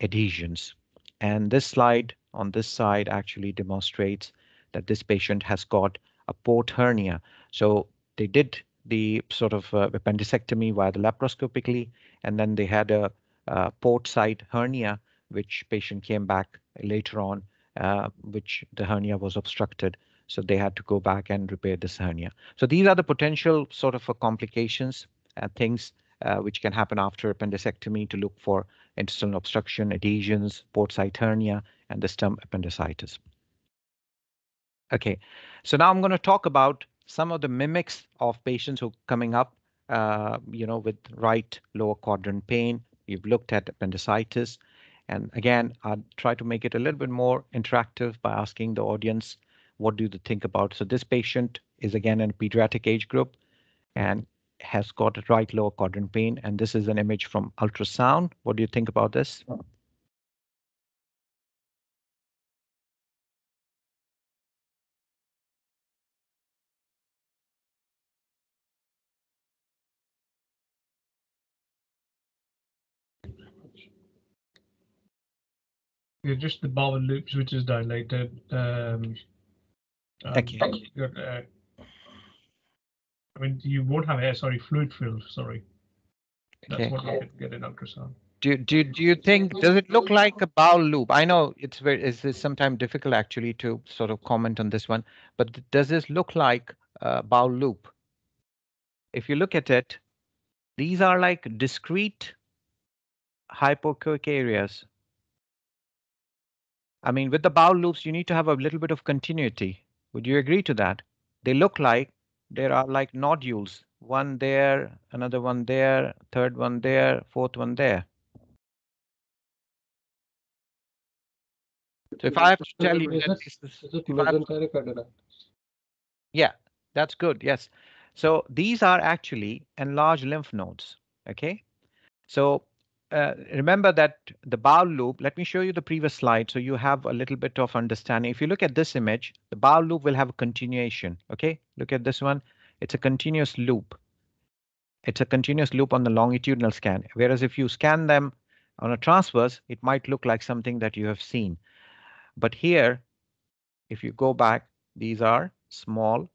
adhesions. And this slide on this side actually demonstrates that this patient has got a port hernia. So they did the sort of uh, appendicectomy via the laparoscopically, and then they had a, a port site hernia, which patient came back later on, uh, which the hernia was obstructed. So they had to go back and repair this hernia. So these are the potential sort of uh, complications and things which can happen after appendicectomy to look for intestinal obstruction, adhesions, port site hernia, and the stump appendicitis. Okay, so now I'm going to talk about some of the mimics of patients who are coming up, uh, you know, with right lower quadrant pain. You've looked at appendicitis. And again, I'll try to make it a little bit more interactive by asking the audience, what do you think about? So this patient is again in a pediatric age group and has got a right lower quadrant pain. And this is an image from ultrasound. What do you think about this? Yeah, just the bowel loops, which is dilated. Um, um, Okay. you're, uh, I mean, you won't have air, sorry, fluid filled, sorry. That's Okay. what you could get in ultrasound. Do, do, do you think, does it look like a bowel loop? I know it's very, it's, it's sometimes difficult actually to sort of comment on this one, but does this look like a bowel loop? If you look at it, these are like discrete hypoechoic areas. I mean, with the bowel loops, you need to have a little bit of continuity. Would you agree to that? They look like there are like nodules, one there, another one there, third one there, fourth one there. So if I have to tell you that this is, Is yeah, that's good. Yes. So these are actually enlarged lymph nodes. Okay. So uh, remember that the bowel loop, let me show you the previous slide so you have a little bit of understanding. If you look at this image, the bowel loop will have a continuation. Okay. Look at this one. It's a continuous loop. It's a continuous loop on the longitudinal scan. Whereas if you scan them on a transverse, it might look like something that you have seen. But here, if you go back, these are small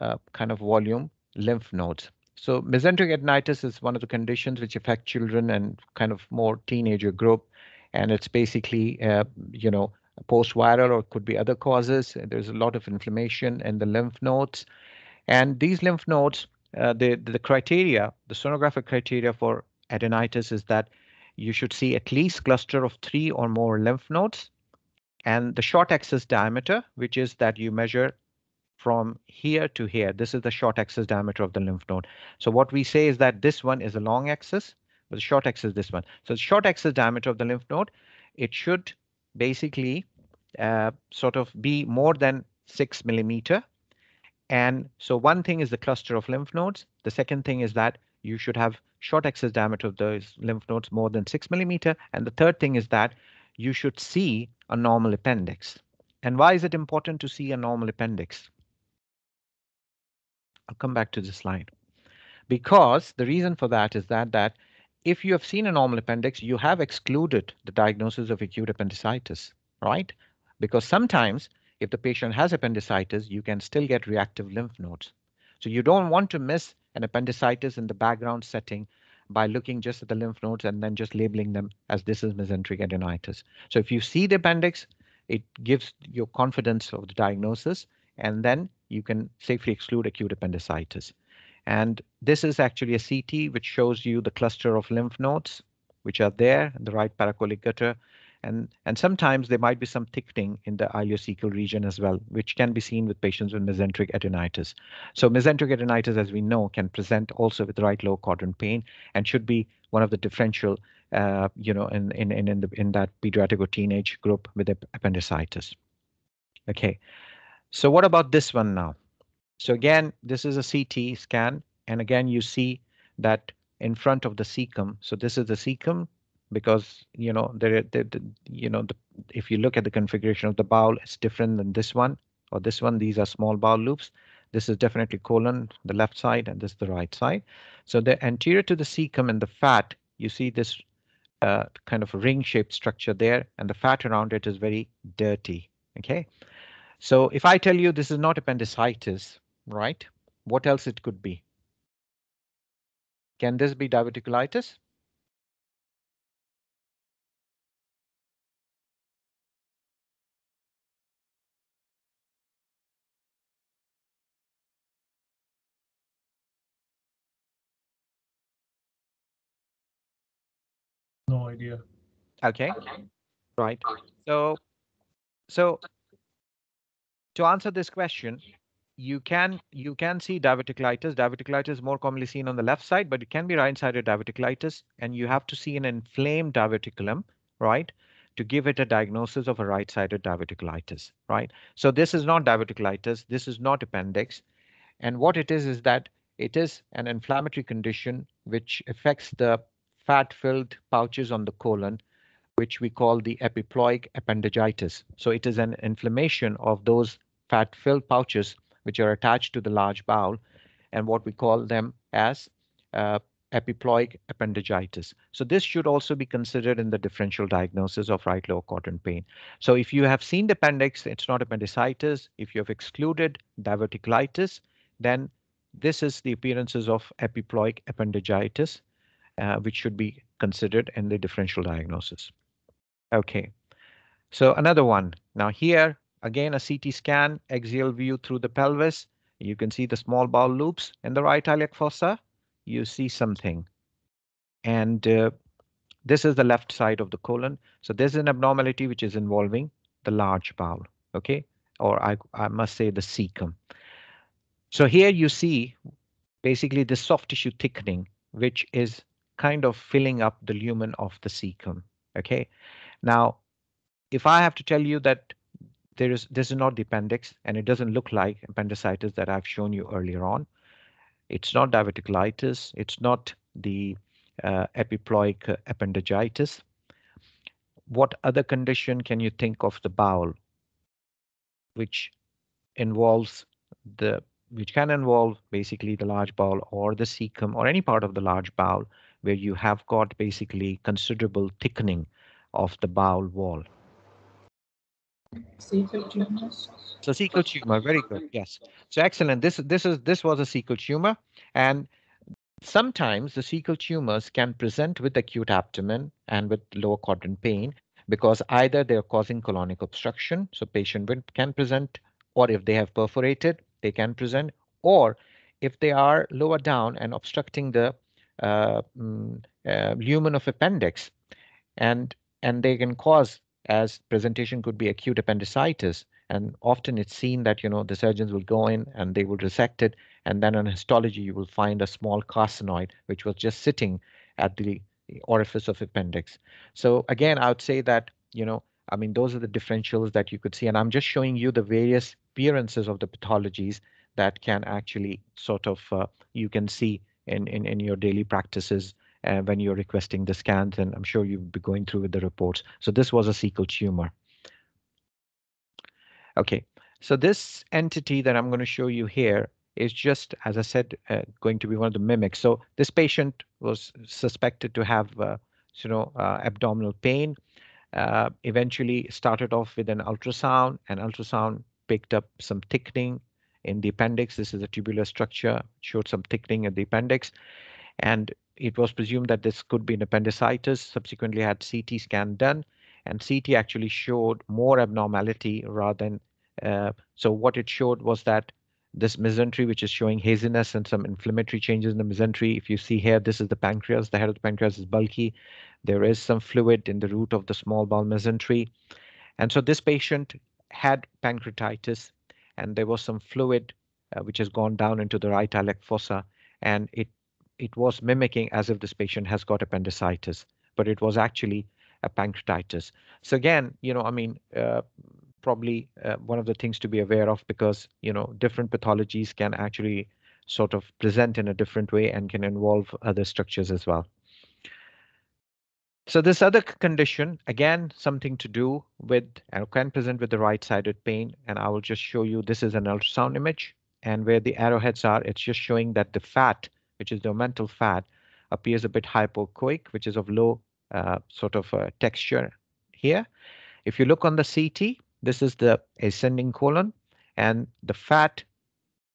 uh, kind of volume lymph nodes. So mesenteric adenitis is one of the conditions which affect children and kind of more teenager group. And it's basically, uh, you know, post-viral or could be other causes. There's a lot of inflammation in the lymph nodes. And these lymph nodes, uh, the, the criteria, the sonographic criteria for adenitis is that you should see at least cluster of three or more lymph nodes and the short axis diameter, which is that you measure from here to here. This is the short axis diameter of the lymph node. So what we say is that this one is a long axis, but the short axis is this one. So the short axis diameter of the lymph node, it should basically uh, sort of be more than six millimeter. And so one thing is the cluster of lymph nodes. The second thing is that you should have short axis diameter of those lymph nodes more than six millimeter. And the third thing is that you should see a normal appendix. And why is it important to see a normal appendix? I'll come back to this slide. Because the reason for that is that that if you have seen a normal appendix, you have excluded the diagnosis of acute appendicitis, right? Because sometimes if the patient has appendicitis, you can still get reactive lymph nodes. So you don't want to miss an appendicitis in the background setting by looking just at the lymph nodes and then just labeling them as this is mesenteric adenitis. So if you see the appendix, it gives you confidence of the diagnosis, and then you can safely exclude acute appendicitis. And this is actually a CT which shows you the cluster of lymph nodes which are there in the right paracolic gutter. And, and sometimes there might be some thickening in the ileocecal region as well, which can be seen with patients with mesenteric adenitis. So mesenteric adenitis, as we know, can present also with right lower quadrant pain and should be one of the differential, uh, you know, in, in, in, in, the, in that pediatric or teenage group with appendicitis. Okay, so what about this one now? So again, this is a CT scan, and again, you see that in front of the cecum. So this is the cecum because you know there, there, the, you know the, if you look at the configuration of the bowel, it's different than this one or this one. These are small bowel loops. This is definitely colon, the left side, and this is the right side. So the anterior to the cecum and the fat, you see this uh, kind of ring-shaped structure there, and the fat around it is very dirty. Okay, so if I tell you this is not appendicitis, right? What else it could be? Can this be diverticulitis? No idea. Okay, okay. right. So, so to answer this question, you can you can see diverticulitis. Diverticulitis is more commonly seen on the left side, but it can be right-sided diverticulitis, and you have to see an inflamed diverticulum, right, to give it a diagnosis of a right-sided diverticulitis, right? So this is not diverticulitis. This is not appendix, and what it is is that it is an inflammatory condition which affects the fat-filled pouches on the colon, which we call the epiploic appendagitis. So it is an inflammation of those fat-filled pouches which are attached to the large bowel, and what we call them as uh, epiploic appendagitis. So this should also be considered in the differential diagnosis of right lower quadrant pain. So if you have seen the appendix, it's not appendicitis. If you have excluded diverticulitis, then this is the appearances of epiploic appendagitis, uh, which should be considered in the differential diagnosis. Okay, so another one. Now here, Again, a CT scan, axial view through the pelvis. You can see the small bowel loops in the right iliac fossa. You see something. And uh, this is the left side of the colon. So there's an abnormality which is involving the large bowel, okay? Or I, I must say the cecum. So here you see basically the soft tissue thickening, which is kind of filling up the lumen of the cecum, okay? Now, if I have to tell you that there is this is not the appendix and it doesn't look like appendicitis that I've shown you earlier on. It's not diverticulitis. It's not the uh, epiploic appendagitis. What other condition can you think of the bowel which involves the which can involve basically the large bowel or the cecum or any part of the large bowel where you have got basically considerable thickening of the bowel wall. Tumors. So cecal tumor, very good. Yes. So excellent. This this is this was a cecal tumor, and sometimes the cecal tumors can present with acute abdomen and with lower quadrant pain because either they are causing colonic obstruction, so patient can present, or if they have perforated, they can present, or if they are lower down and obstructing the uh, mm, uh, lumen of appendix, and and they can cause as presentation could be acute appendicitis. And often it's seen that, you know, the surgeons will go in and they will resect it. And then on histology, you will find a small carcinoid, which was just sitting at the orifice of appendix. So again, I would say that, you know, I mean, those are the differentials that you could see. And I'm just showing you the various appearances of the pathologies that can actually sort of, uh, you can see in, in, in your daily practices uh, when you're requesting the scans. And I'm sure you'll be going through with the reports. So this was a cecal tumor. Okay, so this entity that I'm going to show you here is just, as I said, uh, going to be one of the mimics. So this patient was suspected to have, uh, you know, uh, abdominal pain. Uh, eventually started off with an ultrasound, and ultrasound picked up some thickening in the appendix. This is a tubular structure, showed some thickening in the appendix, and it was presumed that this could be an appendicitis. Subsequently, had CT scan done, and CT actually showed more abnormality rather than. Uh, so what it showed was that this mesentery, which is showing haziness and some inflammatory changes in the mesentery. If you see here, this is the pancreas. The head of the pancreas is bulky. There is some fluid in the root of the small bowel mesentery. And so this patient had pancreatitis and there was some fluid uh, which has gone down into the right iliac fossa and it it was mimicking as if this patient has got appendicitis, but it was actually a pancreatitis. So again, you know, I mean, uh, probably uh, one of the things to be aware of because you know different pathologies can actually sort of present in a different way and can involve other structures as well. So this other condition, again, something to do with and can present with the right-sided pain. And I will just show you, this is an ultrasound image. And where the arrowheads are, it's just showing that the fat, which is the omental fat, appears a bit hypoechoic, which is of low uh, sort of uh, texture here. If you look on the CT, this is the ascending colon, and the fat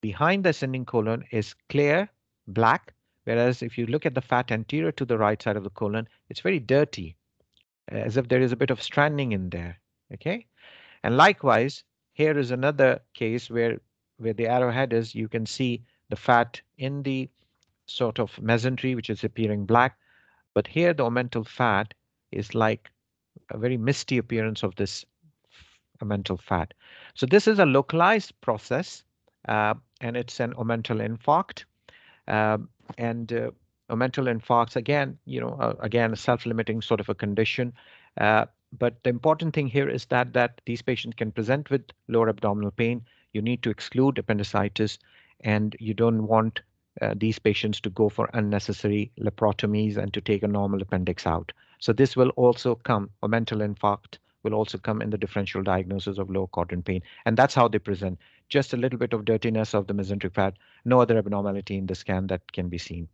behind the ascending colon is clear, black, whereas if you look at the fat anterior to the right side of the colon, it's very dirty, as if there is a bit of stranding in there, okay? And likewise, here is another case where, where the arrowhead is, you can see the fat in the sort of mesentery, which is appearing black, but here the omental fat is like a very misty appearance of this omental fat. So this is a localized process, uh, and it's an omental infarct. Um, and uh, omental infarcts, again, you know, again, a self-limiting sort of a condition. Uh, but the important thing here is that that these patients can present with lower abdominal pain. You need to exclude appendicitis, and you don't want uh, these patients to go for unnecessary laparotomies and to take a normal appendix out. So this will also come, omental infarct will also come in the differential diagnosis of low quadrant pain. And that's how they present. Just a little bit of dirtiness of the mesenteric fat, no other abnormality in the scan that can be seen.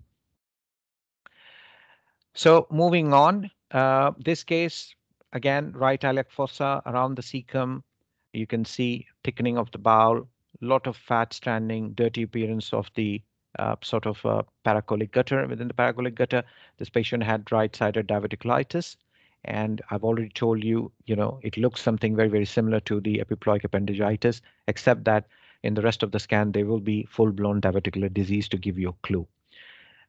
So moving on, uh, this case, again, right iliac fossa around the cecum, you can see thickening of the bowel, lot of fat stranding, dirty appearance of the uh, sort of uh, paracolic gutter. Within the paracolic gutter, this patient had right-sided diverticulitis. And I've already told you, you know, it looks something very, very similar to the epiploic appendicitis, except that in the rest of the scan, there will be full-blown diverticular disease to give you a clue.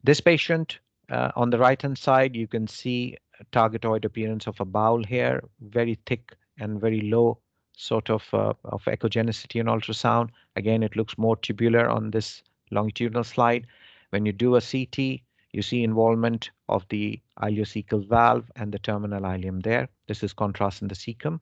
This patient uh, on the right-hand side, you can see targetoid appearance of a bowel here, very thick and very low sort of, uh, of echogenicity in ultrasound. Again, it looks more tubular on this longitudinal slide. When you do a CT, you see involvement of the ileocecal valve and the terminal ileum there. This is contrast in the cecum.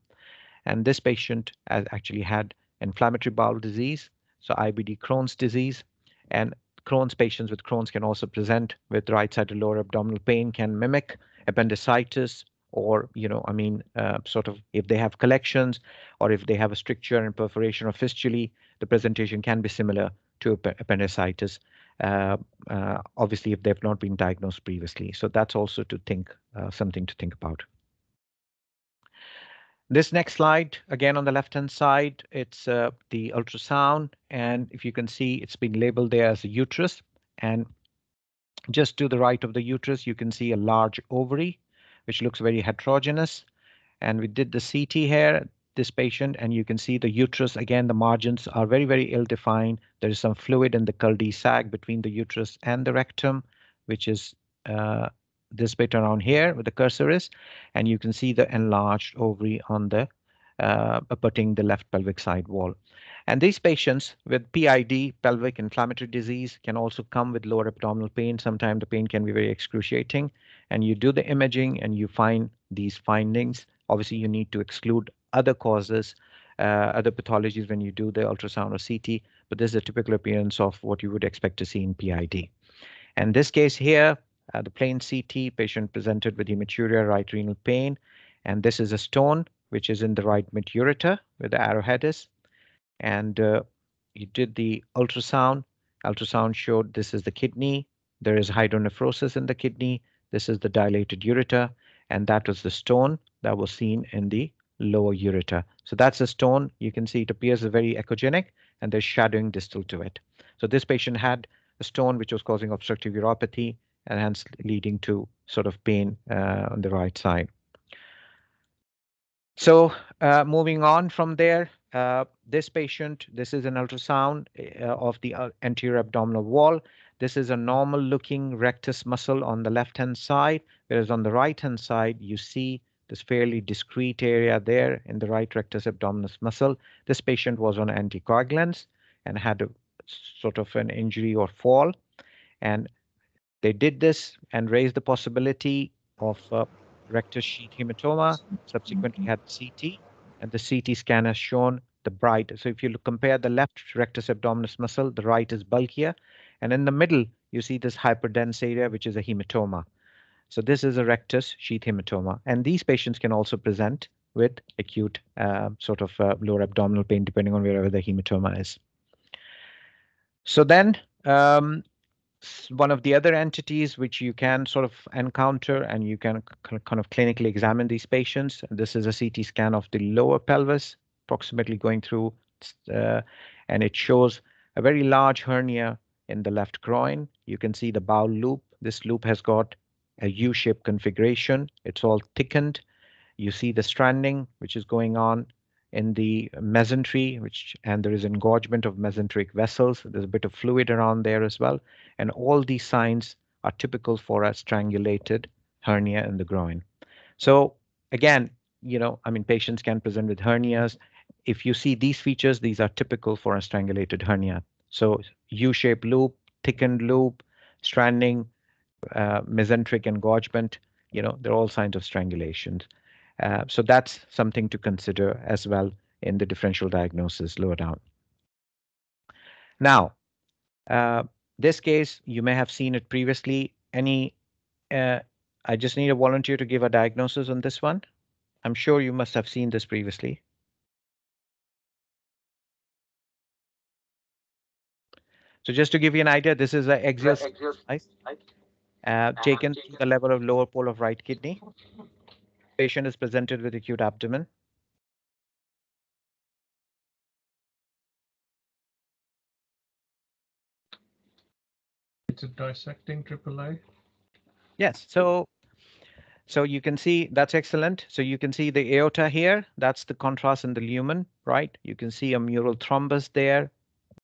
And this patient has actually had inflammatory bowel disease, so IBD Crohn's disease. And Crohn's patients with Crohn's can also present with right-sided lower abdominal pain, can mimic appendicitis, or, you know, I mean, uh, sort of if they have collections or if they have a stricture and perforation or fistulae, the presentation can be similar to appendicitis uh, uh, obviously if they've not been diagnosed previously. So that's also to think uh, something to think about. This next slide, again on the left-hand side, it's uh, the ultrasound. And if you can see, it's been labeled there as a uterus. And just to the right of the uterus, you can see a large ovary, which looks very heterogeneous. And we did the CT here this patient and you can see the uterus again the margins are very very ill defined there is some fluid in the cul-de-sac between the uterus and the rectum which is uh, this bit around here where the cursor is and you can see the enlarged ovary on the uh, the left pelvic side wall and these patients with PID, pelvic inflammatory disease, can also come with lower abdominal pain. Sometimes the pain can be very excruciating. And you do the imaging and you find these findings Obviously, you need to exclude other causes, uh, other pathologies when you do the ultrasound or CT, but this is a typical appearance of what you would expect to see in PID. And this case here, uh, the plain CT patient presented with hematuria, right renal pain, and this is a stone which is in the right mid ureter where the arrowhead is. And uh, you did the ultrasound. Ultrasound showed this is the kidney. There is hydronephrosis in the kidney. This is the dilated ureter, and that was the stone that was seen in the lower ureter. So that's a stone. You can see it appears very echogenic, and there's shadowing distal to it. So this patient had a stone which was causing obstructive uropathy and hence leading to sort of pain uh, on the right side. So uh, moving on from there, uh, this patient, this is an ultrasound uh, of the uh, anterior abdominal wall. This is a normal looking rectus muscle on the left hand side, whereas on the right hand side, you see this fairly discrete area there in the right rectus abdominis muscle. This patient was on anticoagulants and had a sort of an injury or fall. And they did this and raised the possibility of rectus sheath hematoma, subsequently had CT, and the CT scan has shown the bright. So if you look, compare the left rectus abdominis muscle, the right is bulkier, and in the middle, you see this hyperdense area, which is a hematoma. So this is a rectus sheath hematoma, and these patients can also present with acute uh, sort of uh, lower abdominal pain, depending on wherever the hematoma is. So then um, one of the other entities which you can sort of encounter and you can kind of clinically examine these patients. This is a CT scan of the lower pelvis, approximately going through, uh, and it shows a very large hernia in the left groin. You can see the bowel loop. This loop has got a U-shaped configuration. It's all thickened. You see the stranding, which is going on in the mesentery, which and there is engorgement of mesenteric vessels. There's a bit of fluid around there as well. And all these signs are typical for a strangulated hernia in the groin. So again, you know, I mean, patients can present with hernias. If you see these features, these are typical for a strangulated hernia. So U-shaped loop, thickened loop, stranding, uh, mesenteric engorgement, you know, they're all signs of strangulation. Uh, so that's something to consider as well in the differential diagnosis lower down. Now, uh, this case, you may have seen it previously. Any, uh, I just need a volunteer to give a diagnosis on this one. I'm sure you must have seen this previously. So just to give you an idea, this is an axial slice uh, taken to the level of lower pole of right kidney. Patient is presented with acute abdomen. It's a dissecting AAA. Yes, so so you can see that's excellent. So you can see the aorta here. That's the contrast in the lumen, right? You can see a mural thrombus there,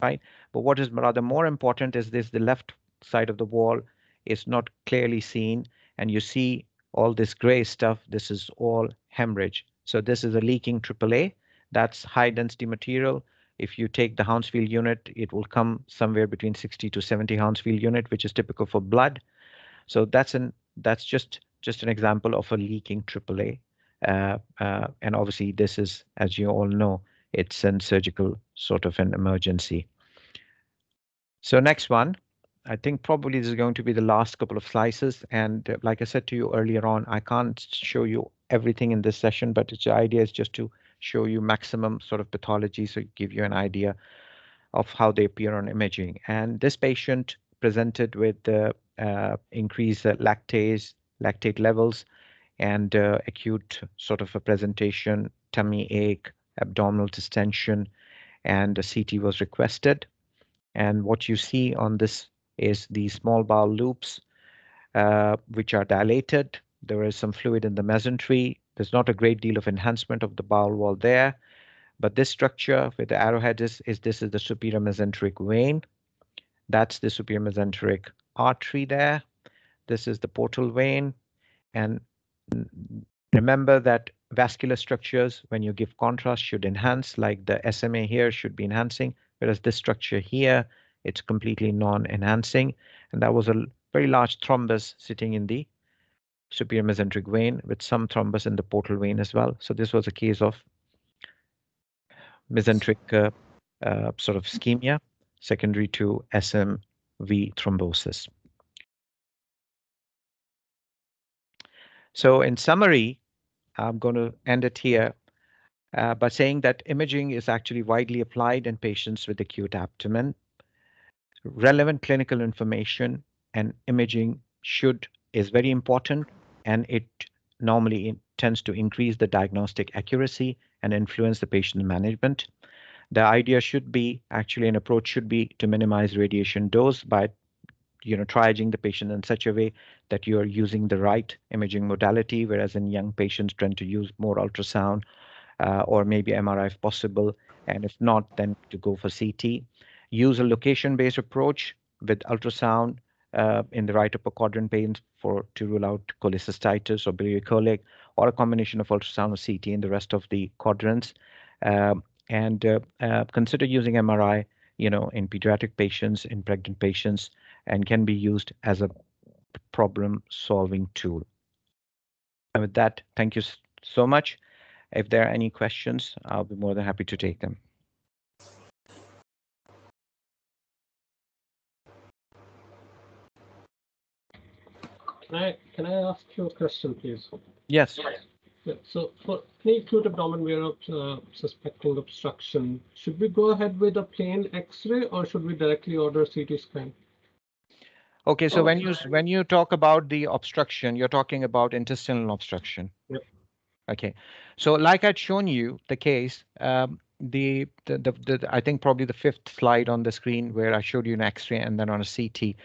right? But what is rather more important is this: the left side of the wall is not clearly seen, and you see all this gray stuff. This is all hemorrhage. So this is a leaking AAA. That's high density material. If you take the Hounsfield unit, it will come somewhere between 60 to 70 Hounsfield unit, which is typical for blood. So that's an that's just just an example of a leaking AAA. Uh, uh, and obviously, this is, as you all know, it's a surgical sort of an emergency. So next one, I think probably this is going to be the last couple of slices. And uh, like I said to you earlier on, I can't show you everything in this session, but the idea is just to show you maximum sort of pathology, so give you an idea of how they appear on imaging. And this patient presented with uh, uh, increased uh, lactase, lactate levels, and uh, acute sort of a presentation, tummy ache, abdominal distension, and a CT was requested. And what you see on this is the small bowel loops, uh, which are dilated. There is some fluid in the mesentery. There's not a great deal of enhancement of the bowel wall there, but this structure with the arrowhead is, is this is the superior mesenteric vein. That's the superior mesenteric artery there. This is the portal vein. And remember that vascular structures, when you give contrast, should enhance, like the SMA here should be enhancing, whereas this structure here, it's completely non-enhancing. And that was a very large thrombus sitting in the superior mesenteric vein with some thrombus in the portal vein as well. So this was a case of mesenteric uh, uh, sort of ischemia secondary to SMV thrombosis. So in summary, I'm going to end it here uh, by saying that imaging is actually widely applied in patients with acute abdomen. Relevant clinical information and imaging should is very important and it normally tends to increase the diagnostic accuracy and influence the patient management. The idea should be actually an approach should be to minimize radiation dose by you know triaging the patient in such a way that you are using the right imaging modality whereas in young patients tend to use more ultrasound uh, or maybe MRI if possible and if not then to go for CT use a location based approach with ultrasound uh, in the right upper quadrant pain for to rule out cholecystitis or biliary or a combination of ultrasound or CT in the rest of the quadrants um, and uh, uh, consider using MRI you know in pediatric patients in pregnant patients and can be used as a problem solving tool. And with that, thank you so much. If there are any questions, I'll be more than happy to take them. Can I can I ask you a question, please? Yes. Yeah, so for any acute abdomen we are uh, suspecting obstruction, should we go ahead with a plain X-ray or should we directly order CT scan? Okay, so Oh, when you when you talk about the obstruction, you're talking about intestinal obstruction. Yep. Okay, so like I'd shown you the case, um, the, the, the the I think probably the fifth slide on the screen where I showed you an X-ray and then on a CT.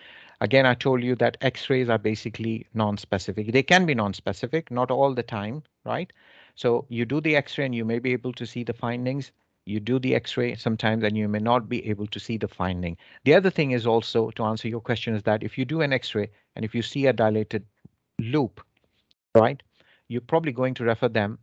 Again, I told you that X-rays are basically non-specific. They can be non-specific, not all the time, right? So you do the X-ray and you may be able to see the findings. You do the X-ray sometimes and you may not be able to see the finding. The other thing is also to answer your question is that if you do an X-ray and if you see a dilated loop, right, you're probably going to refer them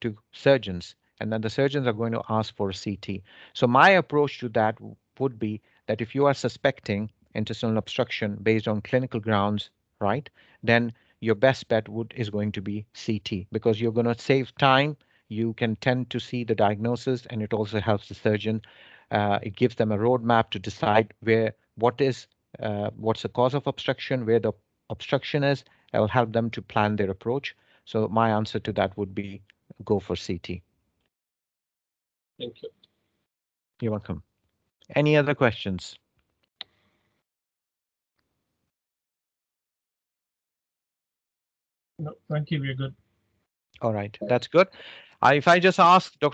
to surgeons and then the surgeons are going to ask for a CT. So my approach to that would be that if you are suspecting intestinal obstruction based on clinical grounds, right, then your best bet would is going to be CT because you're going to save time. You can tend to see the diagnosis, and it also helps the surgeon. Uh, it gives them a roadmap to decide where what is uh, what's the cause of obstruction, where the obstruction is. It will help them to plan their approach. So my answer to that would be go for CT. Thank you. You're welcome. Any other questions? No, thank you. We're good. All right, that's good. Uh, if I just ask Dr.